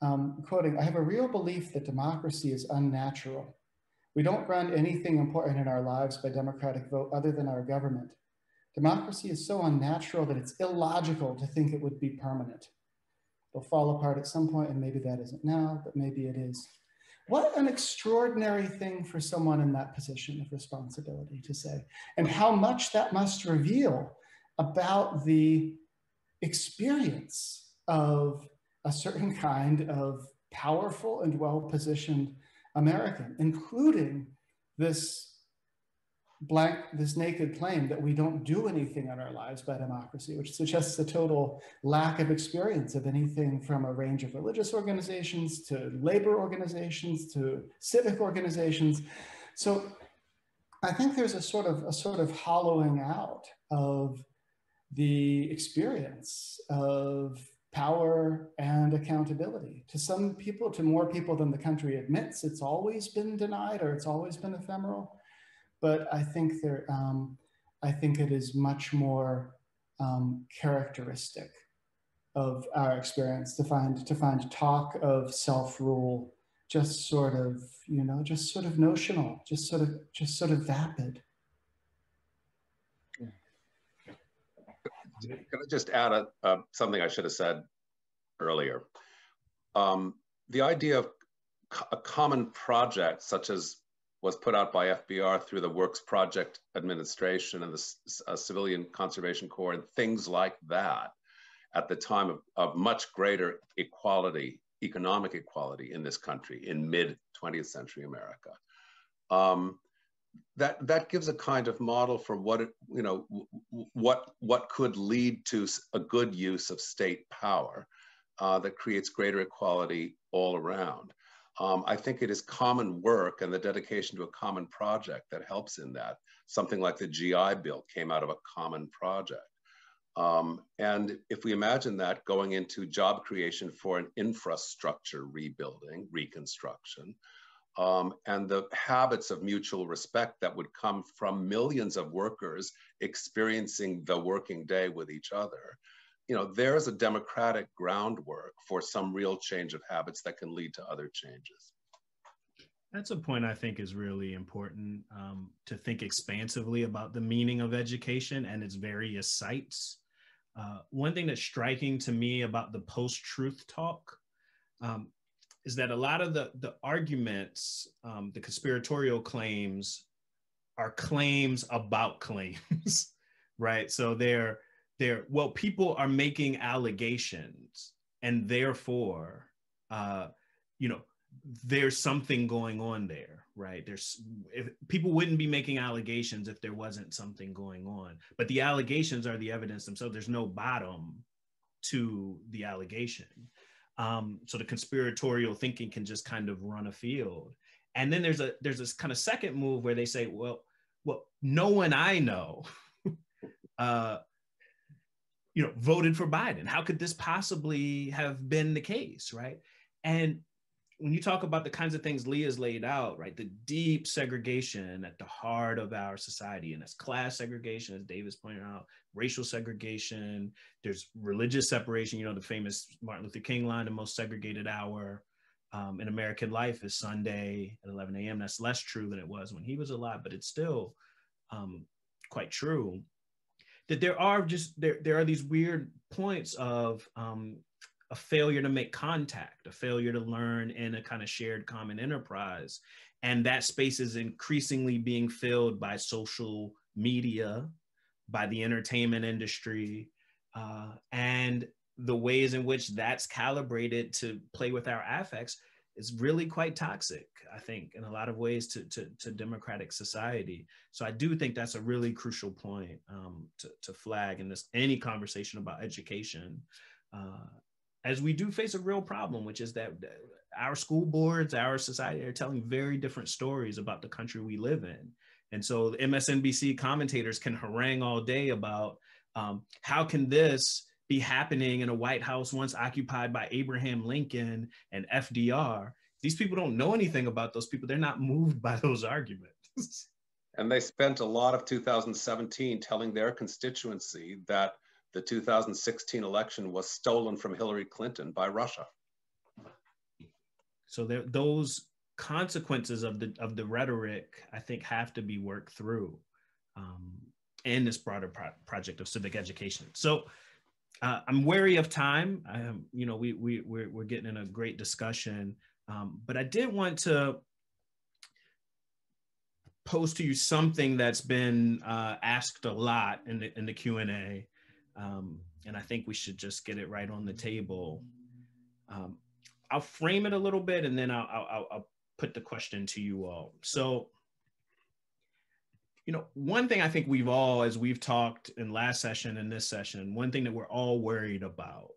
Um, quoting, I have a real belief that democracy is unnatural we don't run anything important in our lives by democratic vote other than our government. Democracy is so unnatural that it's illogical to think it would be permanent. It'll fall apart at some point, and maybe that isn't now, but maybe it is. What an extraordinary thing for someone in that position of responsibility to say, and how much that must reveal about the experience of a certain [LAUGHS] kind of powerful and well positioned American, including this blank, this naked claim that we don't do anything in our lives by democracy, which suggests a total lack of experience of anything from a range of religious organizations to labor organizations to civic organizations. So I think there's a sort of a sort of hollowing out of the experience of power and accountability. To some people, to more people than the country admits, it's always been denied or it's always been ephemeral. But I think there, um, I think it is much more um, characteristic of our experience to find to find talk of self-rule just sort of you know just sort of notional just sort of just sort of vapid Can I just add a, something I should have said earlier? Um, the idea of a common project, such as was put out by FDR through the Works Project Administration and the uh, Civilian Conservation Corps and things like that, at the time of, of much greater equality, economic equality in this country in mid 20th century America. Um, that that gives a kind of model for what it, you know what what could lead to a good use of state power uh, that creates greater equality all around. Um, I think it is common work and the dedication to a common project that helps in that. Something like the GI Bill came out of a common project. Um, and if we imagine that going into job creation for an infrastructure rebuilding, reconstruction, um, and the habits of mutual respect that would come from millions of workers experiencing the working day with each other, you know, there's a democratic groundwork for some real change of habits that can lead to other changes. That's a point I think is really important um, to think expansively about the meaning of education and its various sites. Uh, one thing that's striking to me about the post truth talk um, is that a lot of the, the arguments, um, the conspiratorial claims, are claims about claims, [LAUGHS] right? So they're they're well, people are making allegations, and therefore, uh, you know, there's something going on there, right? There's if people wouldn't be making allegations if there wasn't something going on, but the allegations are the evidence themselves. There's no bottom to the allegation. Um, so the conspiratorial thinking can just kind of run afield. And then there's a there's this kind of second move where they say, well, well, no one I know, [LAUGHS] uh, you know, voted for Biden. How could this possibly have been the case, right? And when you talk about the kinds of things Leah's laid out, right, the deep segregation at the heart of our society, and that's class segregation, as Davis pointed out, racial segregation, there's religious separation. You know, the famous Martin Luther King line, the most segregated hour um, in American life is Sunday at 11 a.m. That's less true than it was when he was alive, but it's still um, quite true. That there are just there there are these weird points of um, a failure to make contact, a failure to learn in a kind of shared common enterprise. And that space is increasingly being filled by social media, by the entertainment industry, uh, and the ways in which that's calibrated to play with our affects is really quite toxic, I think, in a lot of ways to, to, to democratic society. So I do think that's a really crucial point um, to, to flag in this any conversation about education. Uh, as we do face a real problem, which is that our school boards, our society are telling very different stories about the country we live in. And so MSNBC commentators can harangue all day about um, how can this be happening in a White House once occupied by Abraham Lincoln and FDR. These people don't know anything about those people. They're not moved by those arguments. [LAUGHS] and they spent a lot of 2017 telling their constituency that the 2016 election was stolen from Hillary Clinton by Russia. So there, those consequences of the of the rhetoric, I think, have to be worked through um, in this broader pro- project of civic education. So uh, I'm wary of time. You know, we we we're, we're getting in a great discussion, um, but I did want to pose to you something that's been uh, asked a lot in the in the Q and A. Um, and I think we should just get it right on the table. Um, I'll frame it a little bit and then I'll, I'll, I'll put the question to you all. So, you know, one thing I think we've all, as we've talked in last session and this session, one thing that we're all worried about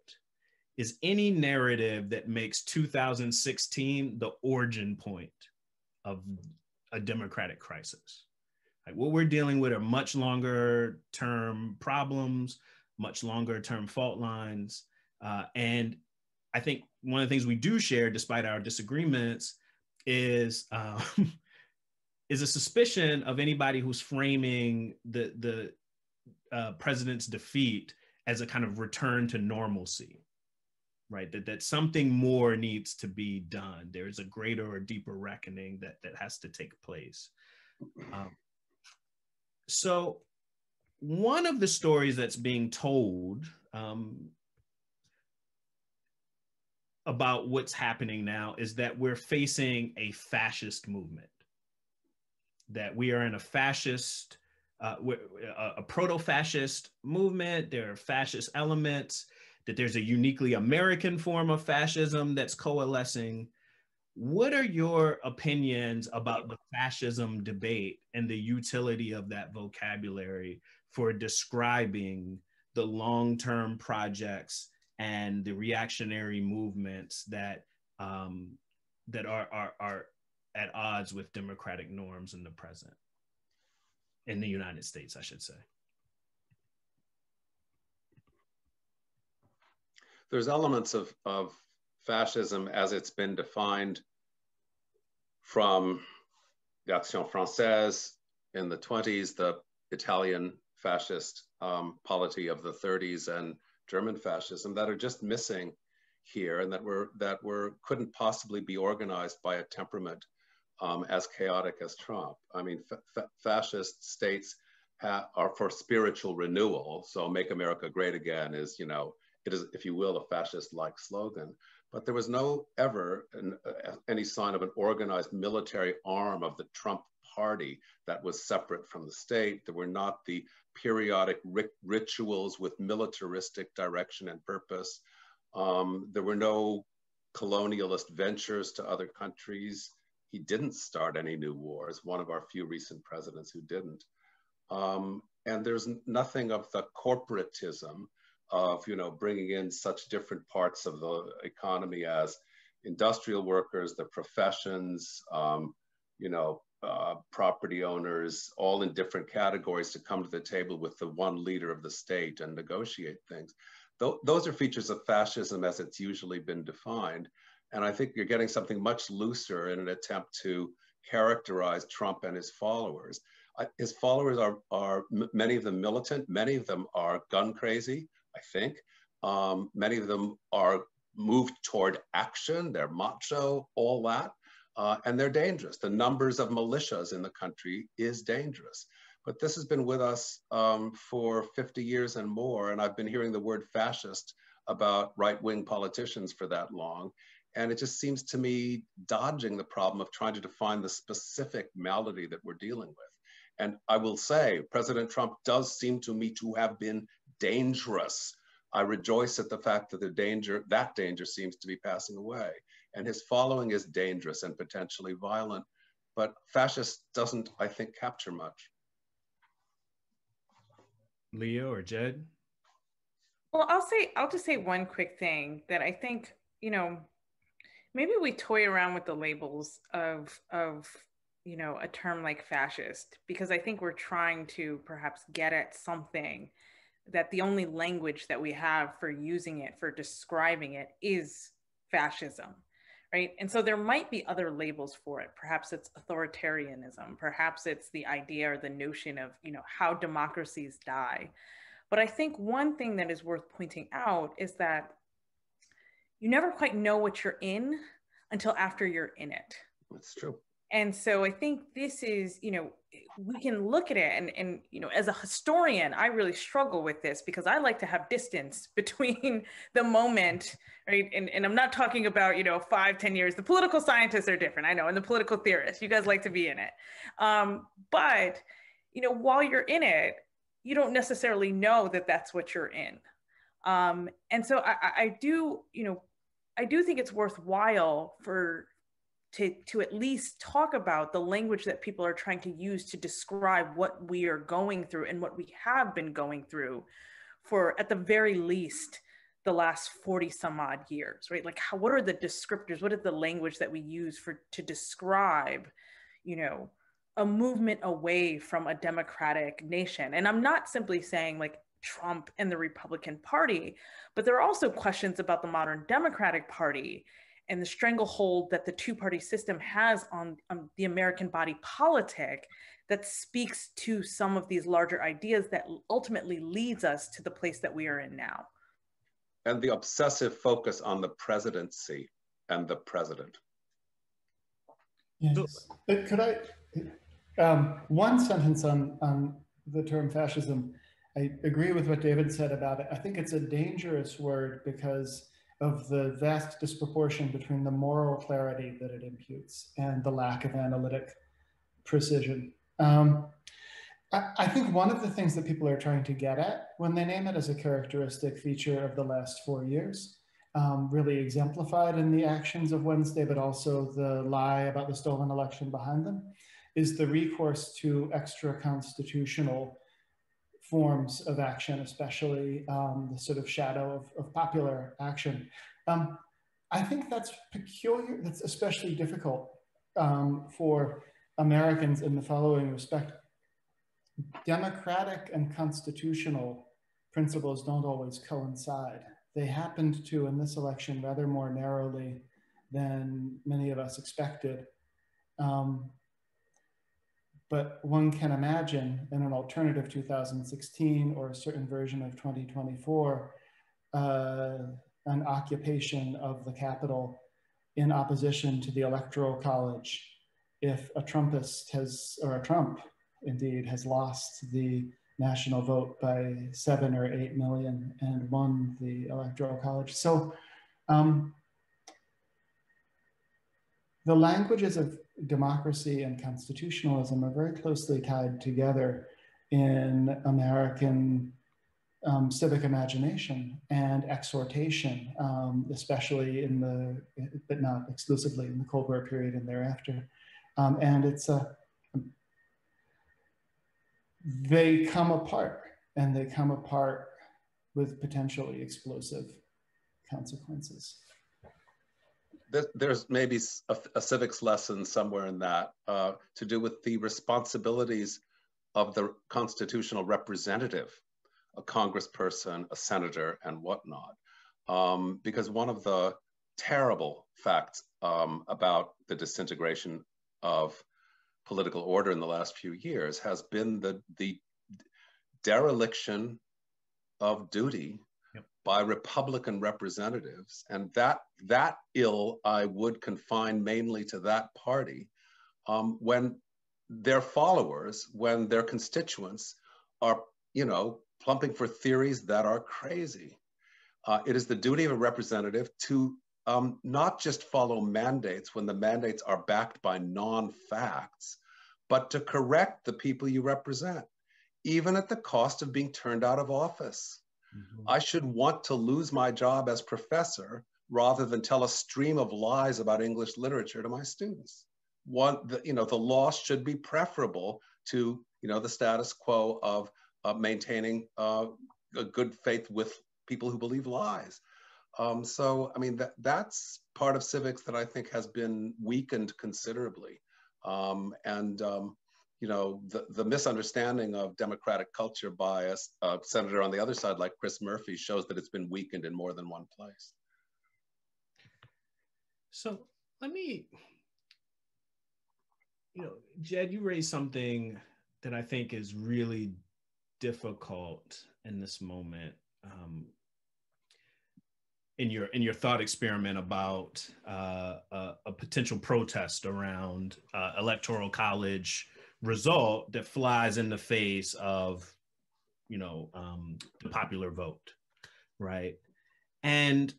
is any narrative that makes 2016 the origin point of a democratic crisis. Like what we're dealing with are much longer term problems, much longer term fault lines. Uh, and I think one of the things we do share, despite our disagreements, is um, [LAUGHS] is a suspicion of anybody who's framing the the uh, president's defeat as a kind of return to normalcy, right? That that something more needs to be done. There's a greater or deeper reckoning that that has to take place. Um, so, one of the stories that's being told um, about what's happening now is that we're facing a fascist movement. That we are in a fascist, uh, a, a proto-fascist movement. There are fascist elements. That there's a uniquely American form of fascism that's coalescing. What are your opinions about the fascism debate and the utility of that vocabulary for describing the long-term projects and the reactionary movements that um, that are, are are at odds with democratic norms in the present in the United States, I should say. There's elements of, of fascism as it's been defined from the Action Française in the 20s, the Italian fascist um, polity of the 30s, and German fascism that are just missing here and that were that were couldn't possibly be organized by a temperament um, as chaotic as Trump. I mean, fa fascist states are for spiritual renewal. So "Make America Great Again" is, you know, it is, if you will, a fascist-like slogan. But there was no ever an, uh, any sign of an organized military arm of the Trump party that was separate from the state. There were not the periodic ri rituals with militaristic direction and purpose. Um, there were no colonialist ventures to other countries. He didn't start any new wars, one of our few recent presidents who didn't. Um, and there's nothing of the corporatism of, you know, bringing in such different parts of the economy as industrial workers, the professions, um, you know, uh, property owners, all in different categories, to come to the table with the one leader of the state and negotiate things. Th those are features of fascism as it's usually been defined. And I think you're getting something much looser in an attempt to characterize Trump and his followers. Uh, his followers are, are many of them militant, many of them are gun crazy, I think. Um, many of them are moved toward action, they're macho, all that uh, and they're dangerous. The numbers of militias in the country is dangerous. But this has been with us um, for 50 years and more, and I've been hearing the word fascist about right-wing politicians for that long. And it just seems to me dodging the problem of trying to define the specific malady that we're dealing with. And I will say, President Trump does seem to me to have been dangerous. I rejoice at the fact that the danger, that danger seems to be passing away and his following is dangerous and potentially violent. But fascist doesn't, I think, capture much. Leah or Jed? Well, I'll say, I'll just say one quick thing that I think, you know, maybe we toy around with the labels of, of, you know, a term like fascist, because I think we're trying to perhaps get at something that the only language that we have for using it, for describing it is fascism right? And so there might be other labels for it. Perhaps it's authoritarianism. Perhaps it's the idea or the notion of, you know, how democracies die. But I think one thing that is worth pointing out is that you never quite know what you're in until after you're in it. That's true. And so I think this is, you know, we can look at it and, and, you know, as a historian, I really struggle with this because I like to have distance [LAUGHS] between the moment, right? And, and I'm not talking about, you know, five, ten years. The political scientists are different, I know, and the political theorists, you guys like to be in it. Um, but, you know, while you're in it, you don't necessarily know that that's what you're in. Um, and so I, I do, you know, I do think it's worthwhile for to, to at least talk about the language that people are trying to use to describe what we are going through and what we have been going through for, at the very least, the last 40 some odd years, right? Like, how, what are the descriptors? What is the language that we use for to describe, you know, a movement away from a democratic nation? And I'm not simply saying like Trump and the Republican Party, but there are also questions about the modern Democratic Party and the stranglehold that the two party system has on, on, the American body politic that speaks to some of these larger ideas that ultimately leads us to the place that we are in now. And the obsessive focus on the presidency and the president. Yes. But could I, um, one sentence on, on the term fascism. I agree with what David said about it. I think it's a dangerous word because of the vast disproportion between the moral clarity that it imputes and the lack of analytic precision. Um, I, think one of the things that people are trying to get at when they name it as a characteristic feature of the last four years, um, really exemplified in the actions of Wednesday, but also the lie about the stolen election behind them, is the recourse to extra constitutional forms of action, especially um, the sort of shadow of, of popular action. Um, I think that's peculiar, that's especially difficult um, for Americans in the following respect. Democratic and constitutional principles don't always coincide. They happened to, in this election, rather more narrowly than many of us expected. Um, but one can imagine in an alternative 2016 or a certain version of 2024, uh, an occupation of the Capitol in opposition to the Electoral College if a Trumpist has, or a Trump indeed, has lost the national vote by seven or eight million and won the Electoral College. So um, the languages of democracy and constitutionalism are very closely tied together in American um, civic imagination and exhortation, um, especially in the, but not exclusively in the Cold War period and thereafter. Um, and it's a, they come apart and they come apart with potentially explosive consequences there's maybe a, a, civics lesson somewhere in that uh, to do with the responsibilities of the constitutional representative, a congressperson, a senator, and whatnot. Um, because one of the terrible facts um, about the disintegration of political order in the last few years has been the, the dereliction of duty by Republican representatives. And that, that ill I would confine mainly to that party um, when their followers, when their constituents are, you know, plumping for theories that are crazy. Uh, it is the duty of a representative to um, not just follow mandates when the mandates are backed by non-facts, but to correct the people you represent, even at the cost of being turned out of office. Mm-hmm. I should want to lose my job as professor rather than tell a stream of lies about English literature to my students. One, the, you know, the loss should be preferable to, you know, the status quo of uh, maintaining uh, a good faith with people who believe lies. Um, so, I mean, that, that's part of civics that I think has been weakened considerably. Um, and um, you know, the, the misunderstanding of democratic culture by a, a senator on the other side, like Chris Murphy, shows that it's been weakened in more than one place. So let me, you know, Jed, you raised something that I think is really difficult in this moment. Um, in your in your thought experiment about uh, a, a, potential protest around uh, electoral college result that flies in the face of, you know, um, the popular vote, right? And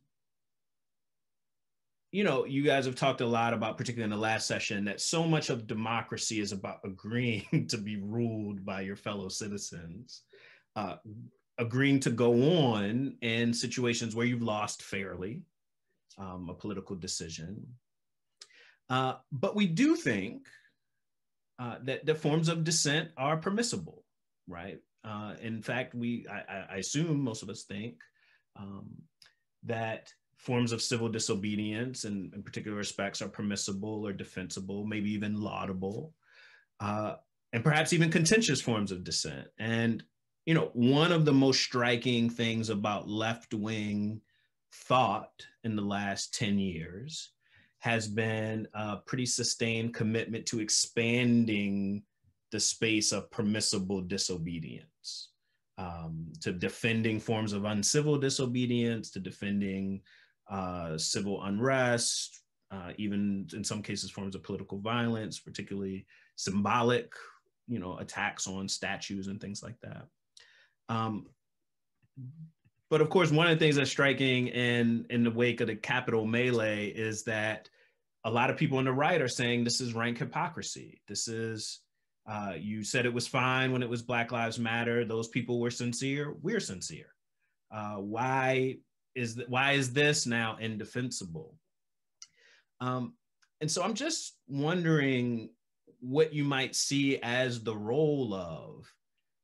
you know, you guys have talked a lot about, particularly in the last session, that so much of democracy is about [LAUGHS] agreeing to be ruled by your fellow citizens, uh, agreeing to go on in situations where you've lost fairly um, a political decision. Uh, but we do think uh, that the forms of dissent are permissible, right? Uh, in fact, we, I, I, assume most of us think um, that forms of civil disobedience in, in, particular respects are permissible or defensible, maybe even laudable, uh, and perhaps even contentious forms of dissent. And you know, one of the most striking things about left wing thought in the last 10 years has been a pretty sustained commitment to expanding the space of permissible disobedience, um, to defending forms of uncivil disobedience, to defending uh, civil unrest, uh, even in some cases forms of political violence, particularly symbolic, you know, attacks on statues and things like that. Um, but of course, one of the things that's striking in in the wake of the Capitol melee is that a lot of people on the right are saying this is rank hypocrisy. This is uh, you said it was fine when it was Black Lives Matter. Those people were sincere. We're sincere. Uh, why is th- why is this now indefensible? Um, and so I'm just wondering what you might see as the role of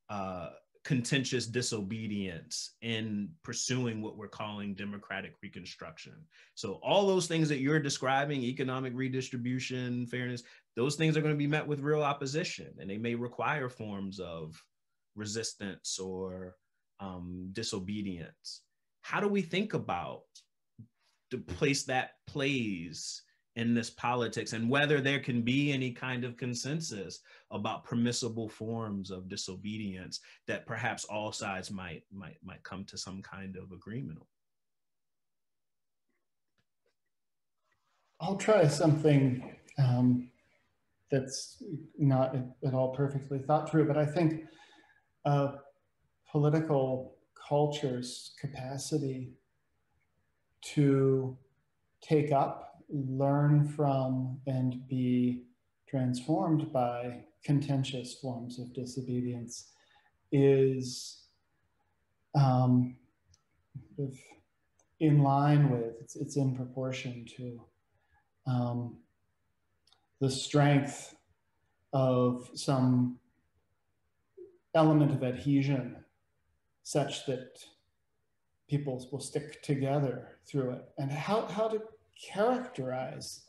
uh, contentious disobedience in pursuing what we're calling democratic reconstruction. So all those things that you're describing, economic redistribution, fairness, those things are going to be met with real opposition and they may require forms of resistance or um, disobedience. How do we think about the place that plays in this politics and whether there can be any kind of consensus about permissible forms of disobedience that perhaps all sides might might might come to some kind of agreement on. I'll try something um, that's not at all perfectly thought through, but I think uh, political culture's capacity to take up learn from and be transformed by contentious forms of disobedience is um, in line with, it's, it's in proportion to um, the strength of some element of adhesion such that people will stick together through it. And how, how to characterize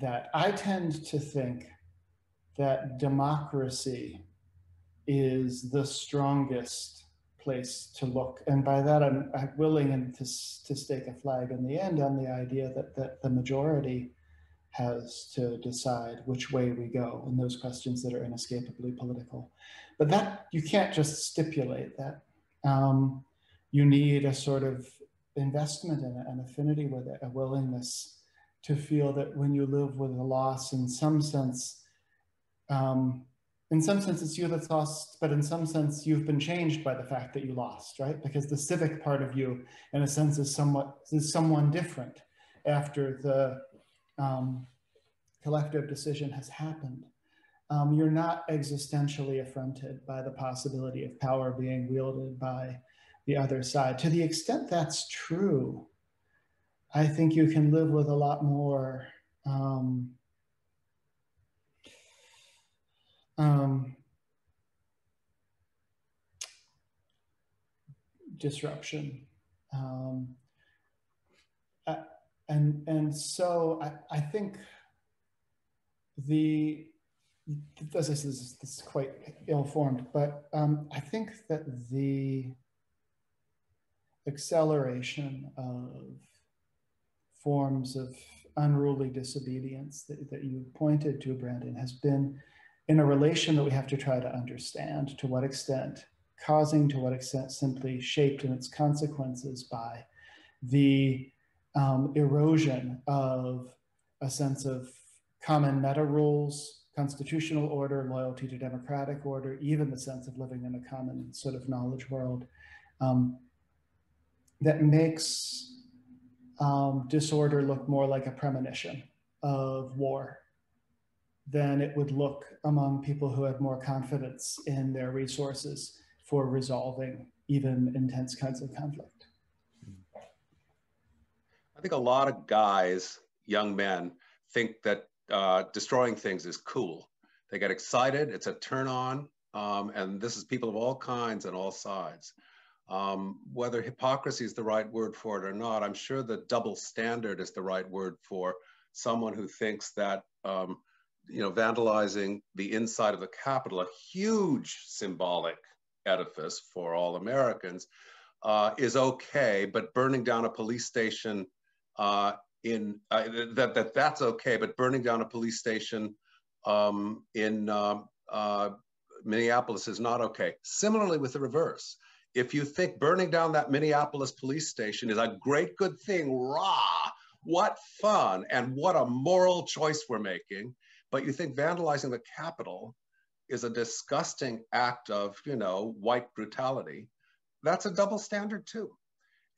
that, I tend to think that democracy is the strongest place to look. And by that, I'm, I'm willing to, to stake a flag in the end on the idea that, that the majority has to decide which way we go in those questions that are inescapably political. But that, you can't just stipulate that. Um, you need a sort of investment in it, an affinity with it, a willingness to feel that when you live with a loss, in some sense, um, in some sense it's you that's lost, but in some sense you've been changed by the fact that you lost, right? Because the civic part of you, in a sense, is somewhat is someone different after the um, collective decision has happened. Um, you're not existentially affronted by the possibility of power being wielded by the other side. To the extent that's true, I think you can live with a lot more um, um, disruption. Um, and, and so I, I think the, this is, this is quite ill-formed, but um, I think that the acceleration of forms of unruly disobedience that, that you pointed to, Brandon, has been in a relation that we have to try to understand to what extent, causing to what extent simply shaped in its consequences by the um, erosion of a sense of common meta rules, constitutional order, loyalty to democratic order, even the sense of living in a common sort of knowledge world. Um, that makes um, disorder look more like a premonition of war than it would look among people who had more confidence in their resources for resolving even intense kinds of conflict. I think a lot of guys, young men, think that uh, destroying things is cool. They get excited, it's a turn on, um, and this is people of all kinds and all sides. Um, whether hypocrisy is the right word for it or not, I'm sure the double standard is the right word for someone who thinks that, um, you know, vandalizing the inside of the Capitol, a huge symbolic edifice for all Americans uh, is okay, but burning down a police station uh, in uh, that that that's okay, but burning down a police station um, in um, uh, Minneapolis is not okay. Similarly, with the reverse, if you think burning down that Minneapolis police station is a great good thing, rah, what fun and what a moral choice we're making, but you think vandalizing the Capitol is a disgusting act of, you know, white brutality, that's a double standard too.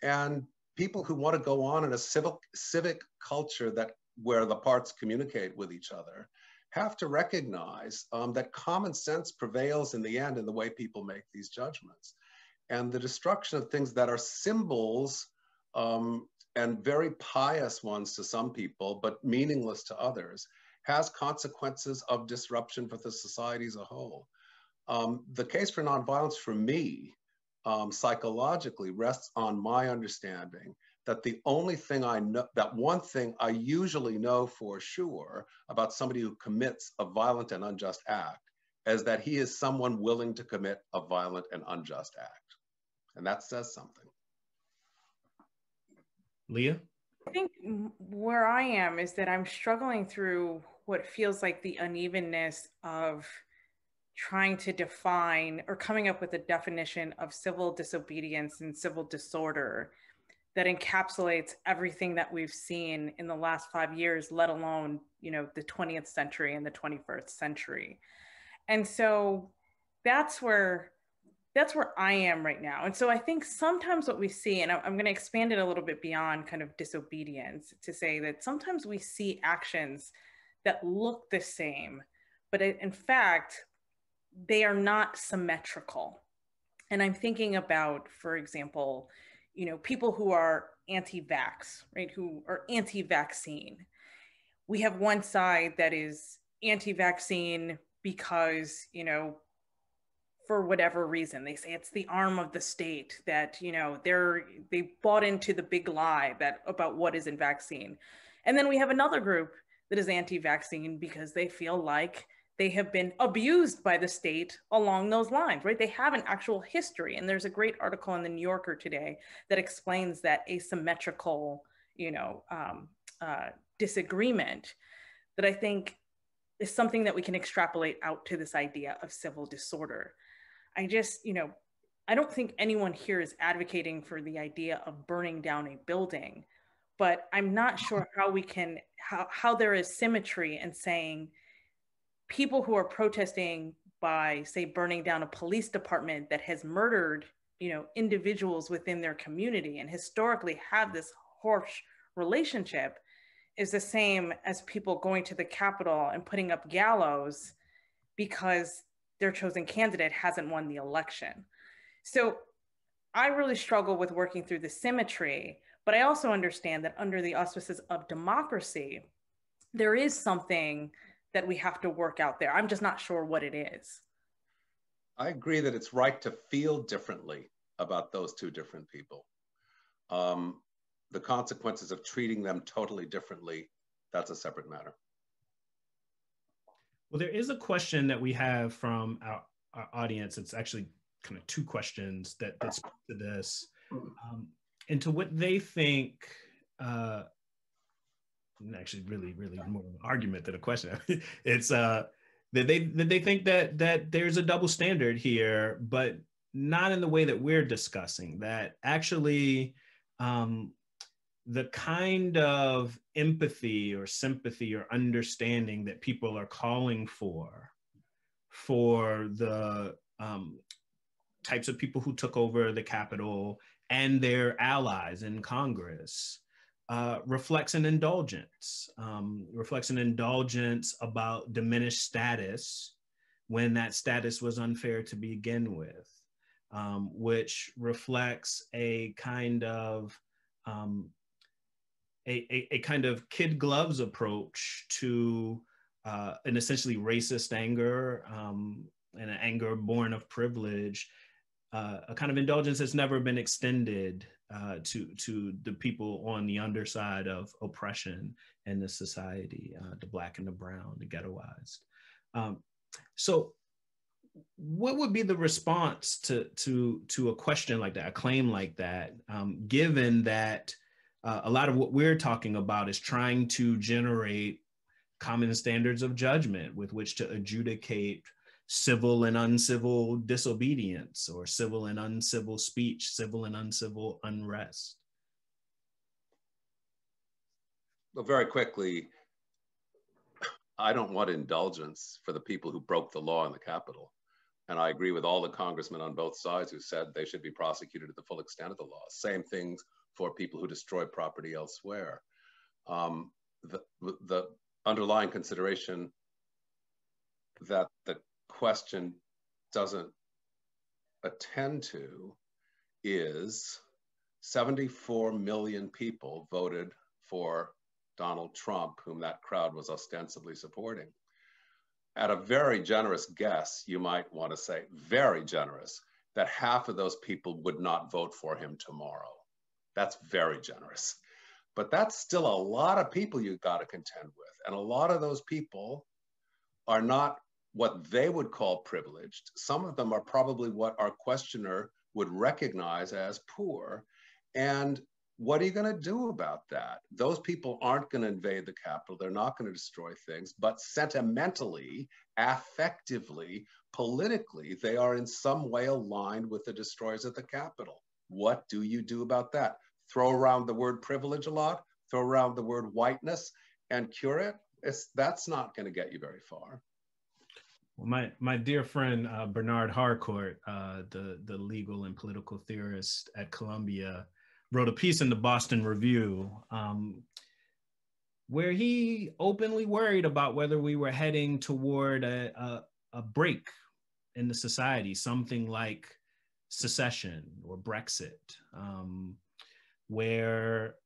And people who want to go on in a civic, civic culture that where the parts communicate with each other have to recognize um, that common sense prevails in the end in the way people make these judgments. And the destruction of things that are symbols um, and very pious ones to some people, but meaningless to others, has consequences of disruption for the society as a whole. Um, the case for nonviolence for me, um, psychologically, rests on my understanding that the only thing I know, that one thing I usually know for sure about somebody who commits a violent and unjust act is that he is someone willing to commit a violent and unjust act. And that says something. Leah? I think where I am is that I'm struggling through what feels like the unevenness of trying to define or coming up with a definition of civil disobedience and civil disorder that encapsulates everything that we've seen in the last five years, let alone, you know, the 20th century and the 21st century. And so that's where that's where I am right now. And so I think sometimes what we see, and I'm going to expand it a little bit beyond kind of disobedience to say that sometimes we see actions that look the same, but in fact, they are not symmetrical. And I'm thinking about, for example, you know, people who are anti-vax, right, who are anti-vaccine. We have one side that is anti-vaccine because, you know, for whatever reason. They say it's the arm of the state that you know they're they bought into the big lie that about what is in vaccine. And then we have another group that is anti-vaccine because they feel like they have been abused by the state along those lines right? They have an actual history. And there's a great article in the new yorker today that explains that asymmetrical you know um, uh, disagreement that i think is something that we can extrapolate out to this idea of civil disorder I just, you know, I don't think anyone here is advocating for the idea of burning down a building, but I'm not sure how we can, how, how there is symmetry in saying people who are protesting by, say, burning down a police department that has murdered, you know, individuals within their community and historically have this harsh relationship is the same as people going to the Capitol and putting up gallows because their chosen candidate hasn't won the election. So I really struggle with working through the symmetry, but I also understand that under the auspices of democracy, there is something that we have to work out there. I'm just not sure what it is. I agree that it's right to feel differently about those two different people. Um, the consequences of treating them totally differently, that's a separate matter. Well, there is a question that we have from our, our audience. It's actually kind of two questions that that speak to this, um, and to what they think. Uh, actually, really, really more of an argument than a question. [LAUGHS] it's uh, that they that they think that that there's a double standard here, but not in the way that we're discussing. That actually, um, the kind of empathy or sympathy or understanding that people are calling for for the um, types of people who took over the Capitol and their allies in Congress uh, reflects an indulgence, um, reflects an indulgence about diminished status when that status was unfair to begin with, um, which reflects a kind of um, a, a, a kind of kid gloves approach to uh, an essentially racist anger um, and an anger born of privilege, uh, a kind of indulgence that's never been extended uh, to to the people on the underside of oppression in the society, uh, the black and the brown, the ghettoized. Um, so, what would be the response to to to a question like that, a claim like that, um, given that uh, a lot of what we're talking about is trying to generate common standards of judgment with which to adjudicate civil and uncivil disobedience or civil and uncivil speech, civil and uncivil unrest? Well, very quickly, I don't want indulgence for the people who broke the law in the Capitol. And I agree with all the congressmen on both sides who said they should be prosecuted to the full extent of the law. Same things for people who destroy property elsewhere. Um, the, the underlying consideration that the question doesn't attend to is 74 million people voted for Donald Trump, whom that crowd was ostensibly supporting. At a very generous guess, you might want to say, very generous, that half of those people would not vote for him tomorrow. That's very generous. But that's still a lot of people you've got to contend with. And a lot of those people are not what they would call privileged. Some of them are probably what our questioner would recognize as poor. And what are you going to do about that? Those people aren't going to invade the Capitol. They're not going to destroy things, but sentimentally, affectively, politically, they are in some way aligned with the destroyers at the Capitol. What do you do about that? Throw around the word privilege a lot, throw around the word whiteness and cure it? It's, that's not going to get you very far. Well, my my dear friend uh, Bernard Harcourt, uh, the the legal and political theorist at Columbia, wrote a piece in the Boston Review um, where he openly worried about whether we were heading toward a, a, a break in the society, something like secession or Brexit, um, where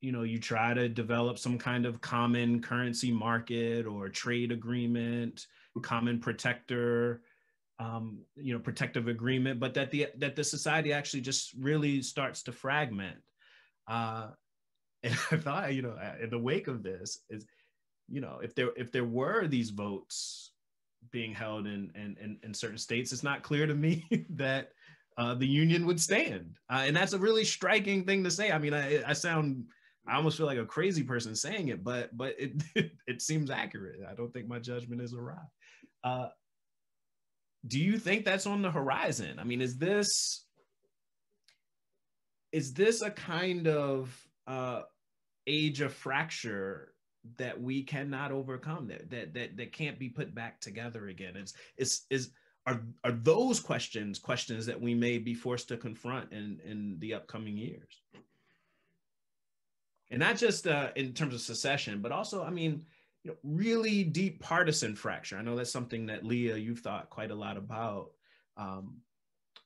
you know you try to develop some kind of common currency market or trade agreement common protector um, you know protective agreement but that the that the society actually just really starts to fragment. Uh, [LAUGHS] and i thought you know in the wake of this is you know if there if there were these votes being held in in, in, in certain states it's not clear to me [LAUGHS] that uh, the union would stand uh, and that's a really striking thing to say i mean i, I sound I almost feel like a crazy person saying it, but but it [LAUGHS] it, seems accurate. I don't think my judgment is awry. Uh, do you think that's on the horizon? I mean, is this is this a kind of uh, age of fracture that we cannot overcome that that that that can't be put back together again? It's it's is are are those questions questions that we may be forced to confront in in the upcoming years? And not just uh, in terms of secession, but also, I mean, you know, really deep partisan fracture. I know that's something that Leah, you've thought quite a lot about. Um,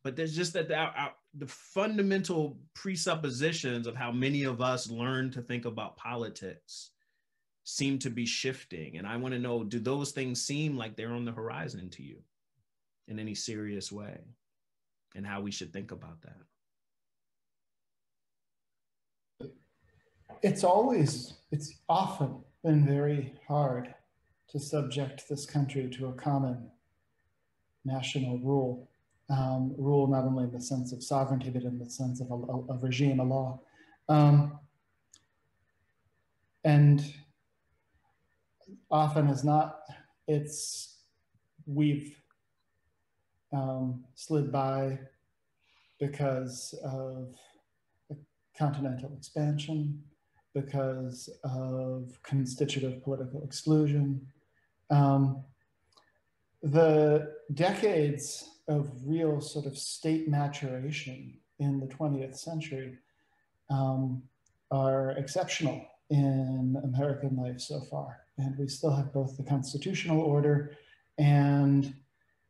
but there's just that the, our, the fundamental presuppositions of how many of us learn to think about politics seem to be shifting. And I want to know do those things seem like they're on the horizon to you in any serious way? And how we should think about that. It's always, it's often been very hard to subject this country to a common national rule. Um, rule not only in the sense of sovereignty, but in the sense of a, a regime, a law. Um, and often as not, it's we've um, slid by because of continental expansion, because of constitutive political exclusion. Um, the decades of real sort of state maturation in the 20th century um, are exceptional in American life so far. And we still have both the constitutional order and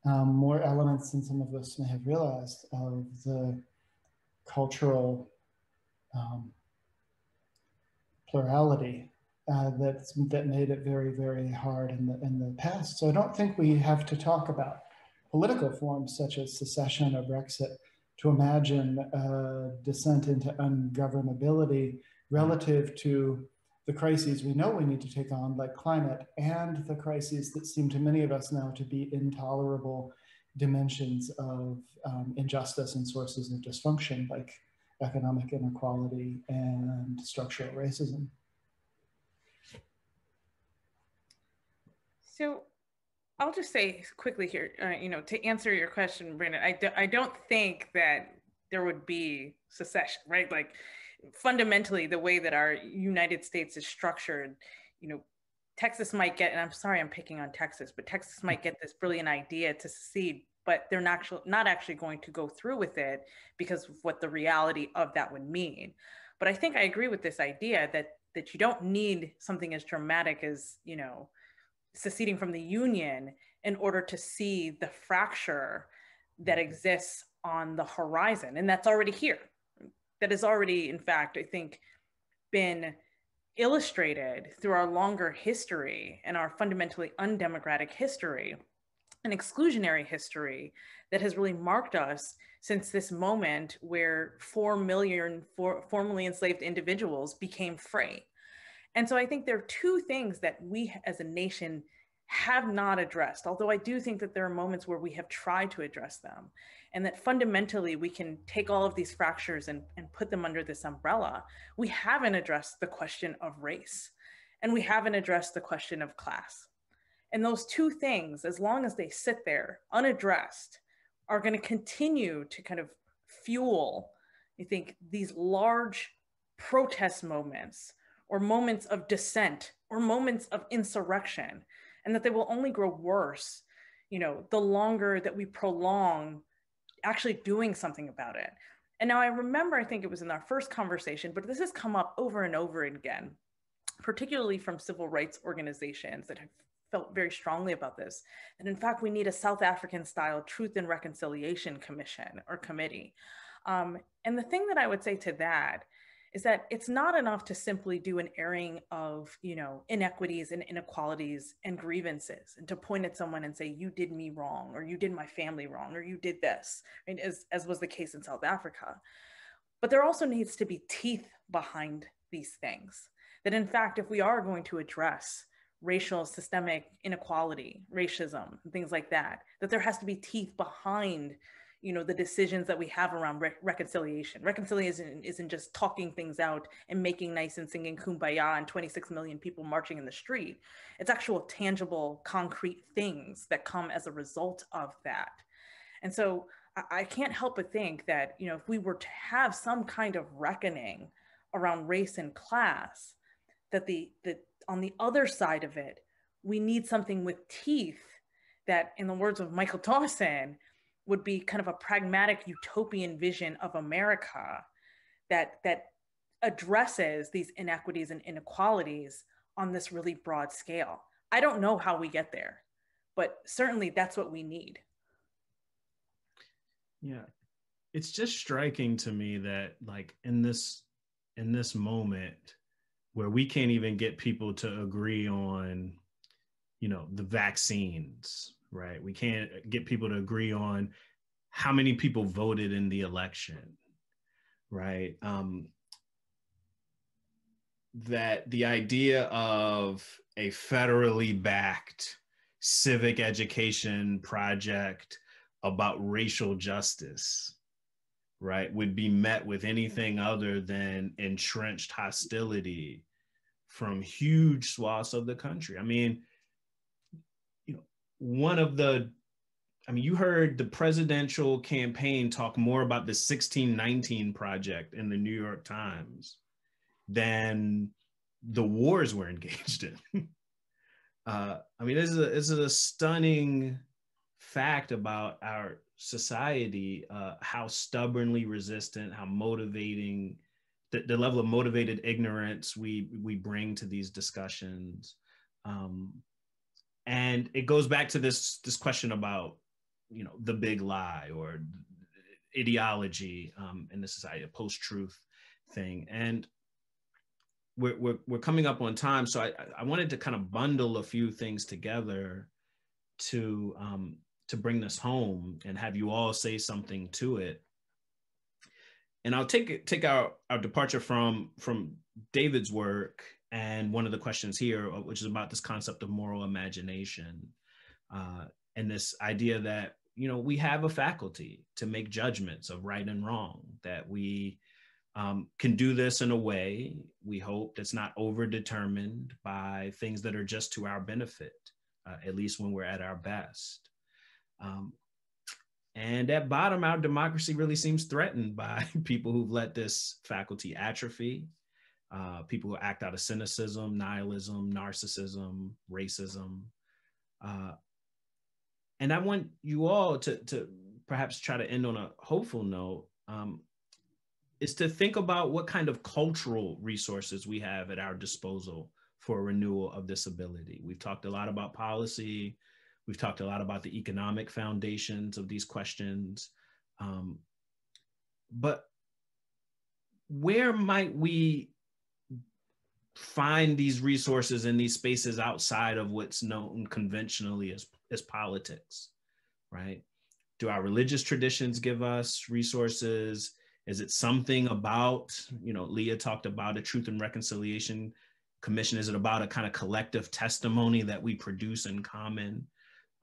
um, more elements than some of us may have realized of the cultural um, plurality uh, that that made it very, very hard in the, in the past. So I don't think we have to talk about political forms such as secession or Brexit to imagine a descent into ungovernability relative to the crises we know we need to take on, like climate, and the crises that seem to many of us now to be intolerable dimensions of um, injustice and sources of dysfunction like economic inequality and structural racism. So I'll just say quickly here, uh, you know, to answer your question, Brandon, I, do, I don't think that there would be secession, right? Like fundamentally, the way that our United States is structured, you know, Texas might get, and I'm sorry I'm picking on Texas, but Texas might get this brilliant idea to secede, but they're not actually, not actually going to go through with it because of what the reality of that would mean. But I think I agree with this idea that that you don't need something as dramatic as, you know, seceding from the union in order to see the fracture that mm-hmm. exists on the horizon. And that's already here. That has already, in fact, I think, been illustrated through our longer history and our fundamentally undemocratic history an exclusionary history that has really marked us since this moment where 4 million for, formerly enslaved individuals became free. And so I think there are two things that we as a nation have not addressed, although I do think that there are moments where we have tried to address them, and that fundamentally we can take all of these fractures and, and put them under this umbrella. We haven't addressed the question of race, and we haven't addressed the question of class. And those two things, as long as they sit there unaddressed, are going to continue to kind of fuel, I think, these large protest moments or moments of dissent or moments of insurrection, and that they will only grow worse, you know, the longer that we prolong actually doing something about it. And now I remember, I think it was in our first conversation, but this has come up over and over again, particularly from civil rights organizations that have felt very strongly about this, that in fact we need a South African style Truth and Reconciliation Commission or committee. Um, and the thing that I would say to that is that it's not enough to simply do an airing of you know inequities and inequalities and grievances and to point at someone and say you did me wrong or you did my family wrong or you did this right? as, as was the case in south africa but there also needs to be teeth behind these things that in fact if we are going to address racial systemic inequality, racism, and things like that, that there has to be teeth behind you know the decisions that we have around re- reconciliation. Reconciliation isn't just talking things out and making nice and singing kumbaya and 26 million people marching in the street. It's actual tangible concrete things that come as a result of that. And so I, I can't help but think that you know if we were to have some kind of reckoning around race and class that the the on the other side of it, we need something with teeth that, in the words of Michael Dawson, would be kind of a pragmatic utopian vision of America that that addresses these inequities and inequalities on this really broad scale. I don't know how we get there, but certainly that's what we need. Yeah. It's just striking to me that like in this in this moment where we can't even get people to agree on you know the vaccines right we can't get people to agree on how many people voted in the election right um that the idea of a federally backed civic education project about racial justice right, would be met with anything other than entrenched hostility from huge swaths of the country. I mean, one of the I mean, you heard the presidential campaign talk more about the 1619 project in the New York Times than the wars we're engaged in. [LAUGHS] uh, I mean, this is, a, this is a stunning fact about our society uh, how stubbornly resistant, how motivating, the, the level of motivated ignorance we we bring to these discussions. Um, and it goes back to this this question about you know the big lie or ideology um, in the society, a post-truth thing. And we're, we're, we're coming up on time. So I, I wanted to kind of bundle a few things together to um, to bring this home and have you all say something to it. And I'll take it take our, our departure from from David's work and one of the questions here, uh, which is about this concept of moral imagination uh, and this idea that you know, we have a faculty to make judgments of right and wrong, that we um, can do this in a way we hope that's not overdetermined by things that are just to our benefit, uh, at least when we're at our best. Um, and at bottom, our democracy really seems threatened by [LAUGHS] people who've let this faculty atrophy, uh, people who act out of cynicism, nihilism, narcissism, racism. Uh, and I want you all to, to perhaps try to end on a hopeful note, um, is to think about what kind of cultural resources we have at our disposal for renewal of this ability. We've talked a lot about policy, We've talked a lot about the economic foundations of these questions. Um, but where might we find these resources in these spaces outside of what's known conventionally as, as politics, right? Do our religious traditions give us resources? Is it something about, you know, Leah talked about a truth and reconciliation commission. Is it about a kind of collective testimony that we produce in common?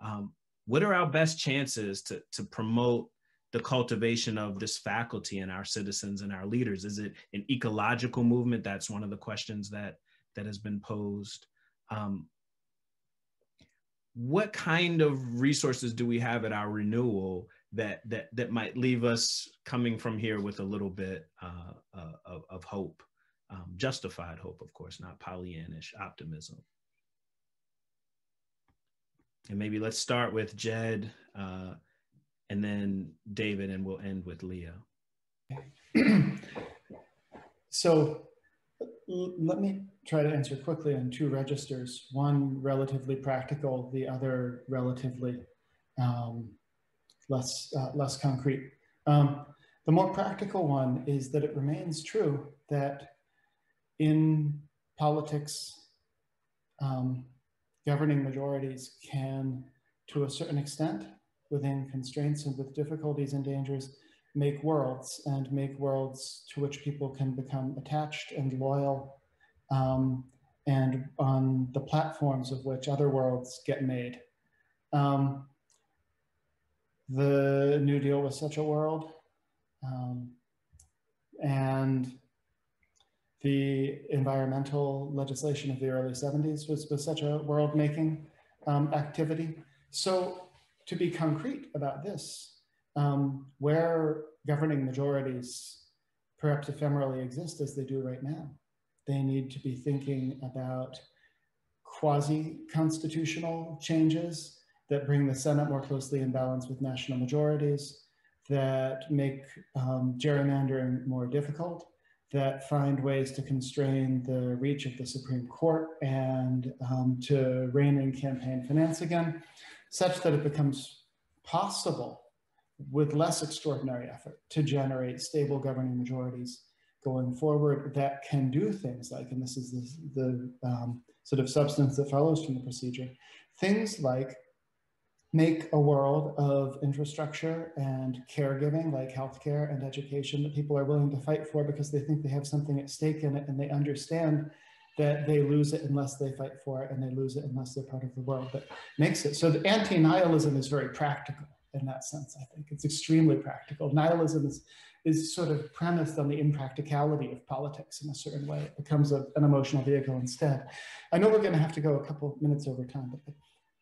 um, what are our best chances to, to promote the cultivation of this faculty and our citizens and our leaders? Is it an ecological movement? That's one of the questions that, that has been posed. Um, what kind of resources do we have at our renewal that, that, that might leave us coming from here with a little bit uh, uh, of, of, hope? Um, justified hope, of course, not Pollyannish optimism. And maybe let's start with Jed uh, and then David, and we'll end with Leah. [CLEARS THROAT] so let me try to answer quickly on two registers, one relatively practical, the other relatively um, less, uh, less concrete. Um, the more practical one is that it remains true that in politics, um, governing majorities can, to a certain extent, within constraints and with difficulties and dangers, make worlds and make worlds to which people can become attached and loyal um, and on the platforms of which other worlds get made. Um, the New Deal was such a world. Um, and the environmental legislation of the early 70s was, was such a world making um, activity. So, to be concrete about this, um, where governing majorities perhaps ephemerally exist as they do right now, they need to be thinking about quasi constitutional changes that bring the Senate more closely in balance with national majorities, that make um, gerrymandering more difficult, that find ways to constrain the reach of the Supreme Court and um, to rein in campaign finance again, such that it becomes possible with less extraordinary effort to generate stable governing majorities going forward that can do things like, and this is the, the um, sort of substance that follows from the procedure, things like make a world of infrastructure and caregiving like healthcare and education that people are willing to fight for because they think they have something at stake in it and they understand that they lose it unless they fight for it and they lose it unless they're part of the world that makes it. So the anti-nihilism is very practical in that sense, I think. It's extremely practical. Nihilism is, is sort of premised on the impracticality of politics in a certain way. It becomes a, an emotional vehicle instead. I know we're gonna have to go a couple of minutes over time, but I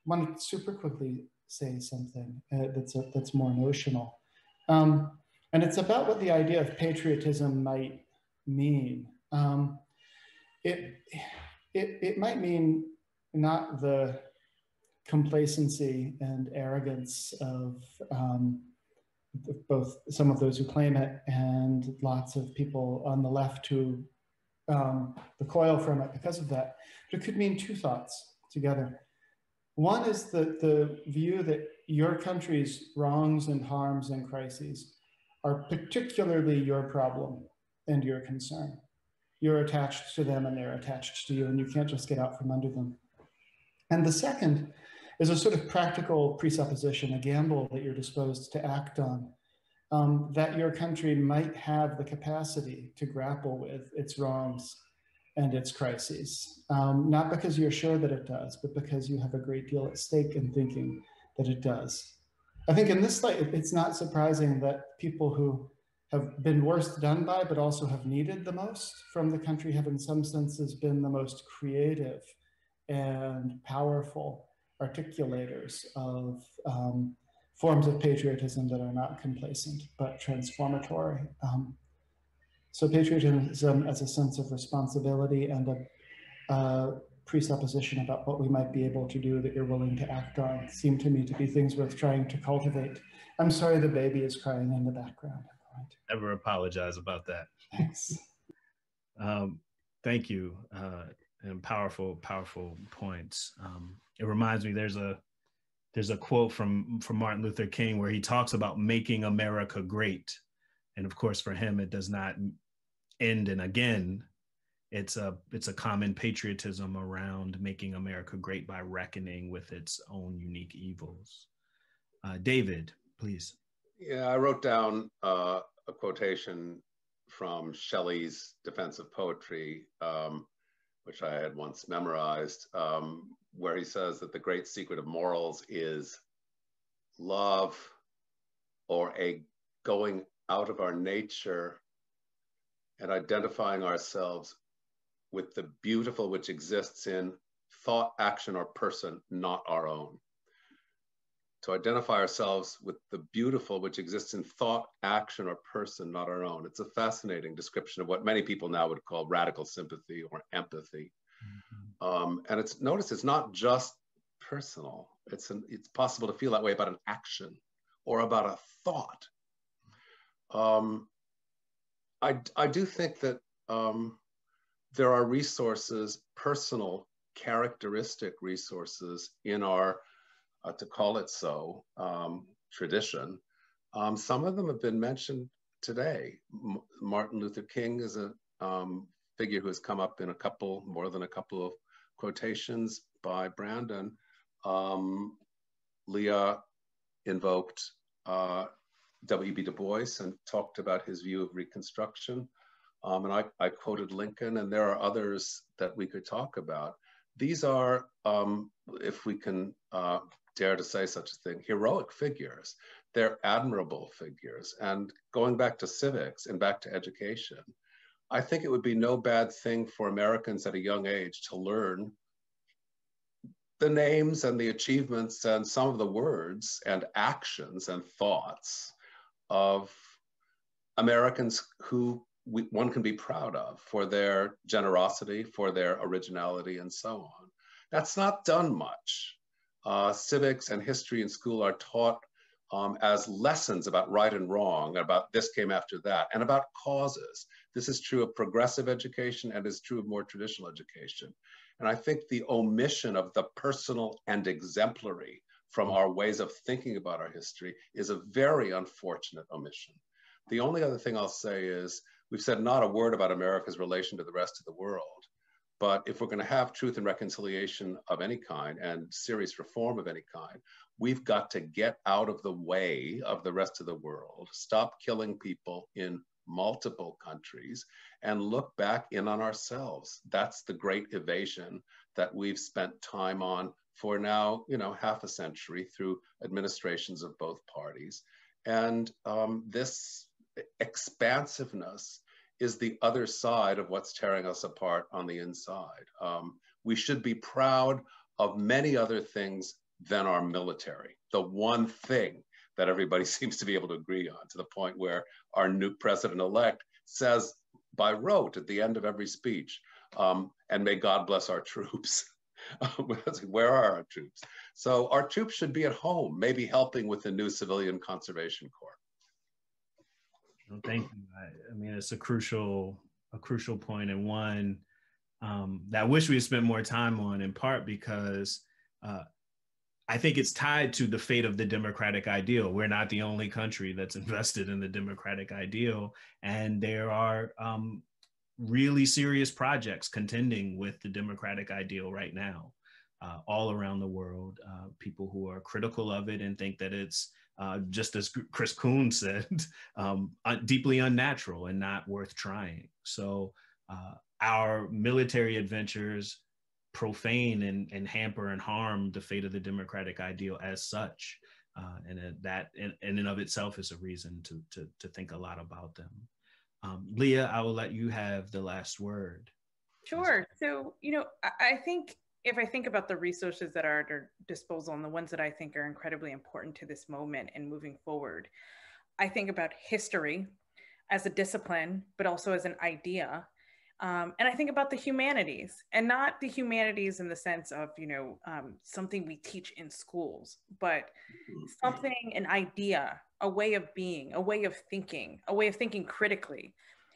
want to super quickly say something uh, that's, a, that's more notional. Um, and it's about what the idea of patriotism might mean. Um, it, it, it might mean not the complacency and arrogance of um, both some of those who claim it and lots of people on the left who um, recoil from it because of that. But it could mean two thoughts together. One is the, the view that your country's wrongs and harms and crises are particularly your problem and your concern. You're attached to them and they're attached to you, and you can't just get out from under them. And the second is a sort of practical presupposition, a gamble that you're disposed to act on, um, that your country might have the capacity to grapple with its wrongs and its crises. Um, not because you're sure that it does, but because you have a great deal at stake in thinking that it does. I think in this light, it's not surprising that people who have been worst done by, but also have needed the most from the country have in some senses been the most creative and powerful articulators of um, forms of patriotism that are not complacent, but transformatory. Um, so patriotism as a sense of responsibility and a, a presupposition about what we might be able to do that you're willing to act on seem to me to be things worth trying to cultivate. I'm sorry the baby is crying in the background. Never apologize about that. Thanks. Um, thank you. Uh, and powerful, powerful points. Um, it reminds me there's a there's a quote from from Martin Luther King where he talks about making America great, and of course for him it does not end and again. It's a it's a common patriotism around making America great by reckoning with its own unique evils. Uh, David, please. Yeah, I wrote down uh, a quotation from Shelley's Defense of Poetry, um, which I had once memorized, um, where he says that the great secret of morals is love or a going out of our nature and identifying ourselves with the beautiful which exists in thought, action, or person, not our own to identify ourselves with the beautiful which exists in thought, action, or person, not our own. It's a fascinating description of what many people now would call radical sympathy or empathy. Mm-hmm. Um, and it's notice it's not just personal. It's an, it's possible to feel that way about an action or about a thought. Um, I I do think that um, there are resources, personal, characteristic resources in our uh, to call it so, um, tradition. Um, some of them have been mentioned today. M Martin Luther King is a um, figure who has come up in a couple, more than a couple of quotations by Brandon. Um, Leah invoked uh, W.E.B. Du Bois and talked about his view of Reconstruction. Um, and I, I, quoted Lincoln, and there are others that we could talk about. These are, um, if we can uh, dare to say such a thing, heroic figures. They're admirable figures. And going back to civics and back to education, I think it would be no bad thing for Americans at a young age to learn the names and the achievements and some of the words and actions and thoughts of Americans who we, one can be proud of for their generosity, for their originality, and so on. That's not done much uh, civics and history in school are taught um, as lessons about right and wrong, about this came after that, and about causes. This is true of progressive education and is true of more traditional education. And I think the omission of the personal and exemplary from our ways of thinking about our history is a very unfortunate omission. The only other thing I'll say is we've said not a word about America's relation to the rest of the world. But if we're going to have truth and reconciliation of any kind and serious reform of any kind, we've got to get out of the way of the rest of the world, stop killing people in multiple countries, and look back in on ourselves. That's the great evasion that we've spent time on for now, you know, half a century through administrations of both parties. And um, this expansiveness is the other side of what's tearing us apart on the inside. Um, we should be proud of many other things than our military. The one thing that everybody [LAUGHS] seems to be able to agree on to the point where our new president elect says by rote at the end of every speech, um, and may God bless our troops. [LAUGHS] [LAUGHS] where are our troops? So our troops should be at home, maybe helping with the new Civilian Conservation Corps. Well, thank you. I, I, mean, it's a crucial, a crucial point, and one um, that I wish we had spent more time on. In part because uh, I think it's tied to the fate of the democratic ideal. We're not the only country that's [LAUGHS] invested in the democratic ideal, and there are um, really serious projects contending with the democratic ideal right now. Uh, all around the world, uh, people who are critical of it and think that it's uh, just as Chris Kuhn [LAUGHS] said, um, deeply unnatural and not worth trying. So uh, our military adventures profane and, and, hamper and harm the fate of the democratic ideal as such. Uh, and that in, in and of itself is a reason to, to, to think a lot about them. Um, Leah, I will let you have the last word. Sure. So, you know, I think if I think about the resources that are at our disposal and the ones that I think are incredibly important to this moment and moving forward, I think about history as a discipline, but also as an idea. Um, and I think about the humanities and not the humanities in the sense of, you know, um, something we teach in schools, but something, an idea, a way of being, a way of thinking, a way of thinking critically.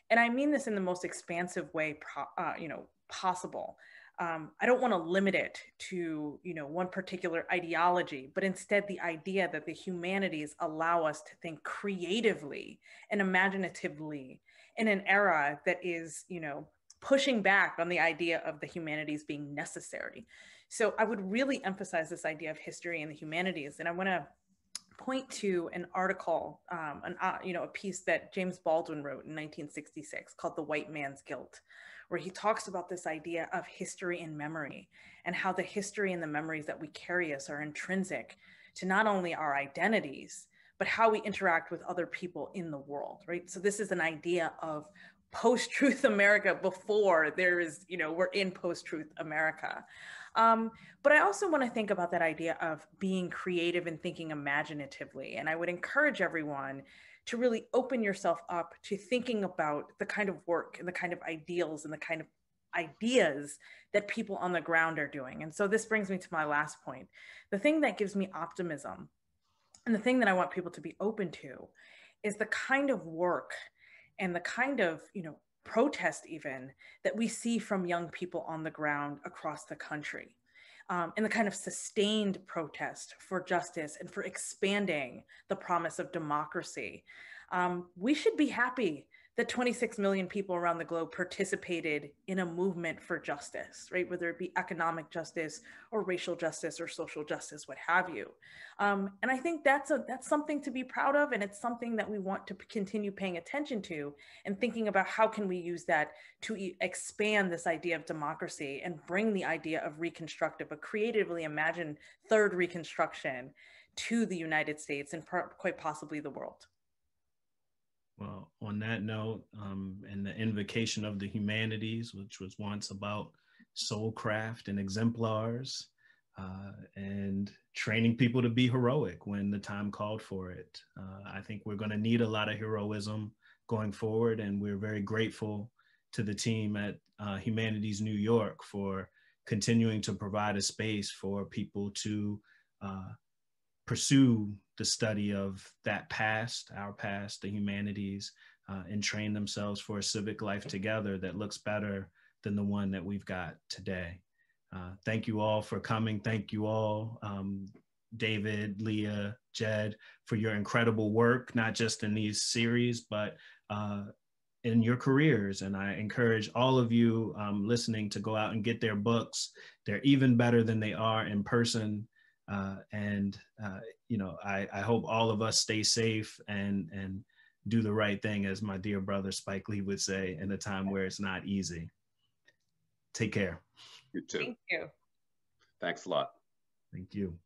And I mean this in the most expansive way, uh, you know, possible um, I don't want to limit it to you know one particular ideology, but instead the idea that the humanities allow us to think creatively and imaginatively in an era that is you know pushing back on the idea of the humanities being necessary. So I would really emphasize this idea of history and the humanities, and I want to point to an article, um, an uh, you know a piece that James Baldwin wrote in 1966 called "The White Man's Guilt." Where he talks about this idea of history and memory and how the history and the memories that we carry us are intrinsic to not only our identities, but how we interact with other people in the world, right? So this is an idea of post-truth [LAUGHS] America before there is, you know, we're in post-truth America. Um, but I also want to think about that idea of being creative and thinking imaginatively. And I would encourage everyone to really open yourself up to thinking about the kind of work and the kind of ideals and the kind of ideas that people on the ground are doing. And so this brings me to my last point. The thing that gives me optimism and the thing that I want people to be open to is the kind of work and the kind of, you know, protest even that we see from young people on the ground across the country um, and the kind of sustained protest for justice and for expanding the promise of democracy. Um, we should be happy that 26 million people around the globe participated in a movement for justice, right? Whether it be economic justice or racial justice or social justice, what have you. Um, and I think that's a that's something to be proud of, and it's something that we want to continue paying attention to and thinking about how can we use that to e expand this idea of democracy and bring the idea of reconstructive, a creatively imagined third reconstruction to the United States and quite possibly the world. Well, on that note, um, and the invocation of the humanities, which was once about soulcraft and exemplars, uh, and training people to be heroic when the time called for it. Uh, I think we're going to need a lot of heroism going forward, and we're very grateful to the team at uh, Humanities New York for continuing to provide a space for people to uh, pursue the study of that past, our past, the humanities, uh, and train themselves for a civic life together that looks better than the one that we've got today. Uh, thank you all for coming. Thank you all, um, David, Leah, Jed, for your incredible work, not just in these series, but uh, in your careers. And I encourage all of you um, listening to go out and get their books. They're even better than they are in person. Uh, and uh, you know, I, I hope all of us stay safe and and do the right thing, as my dear brother Spike Lee would say, in a time where it's not easy. Take care. You too. Thank you. Thanks a lot. Thank you.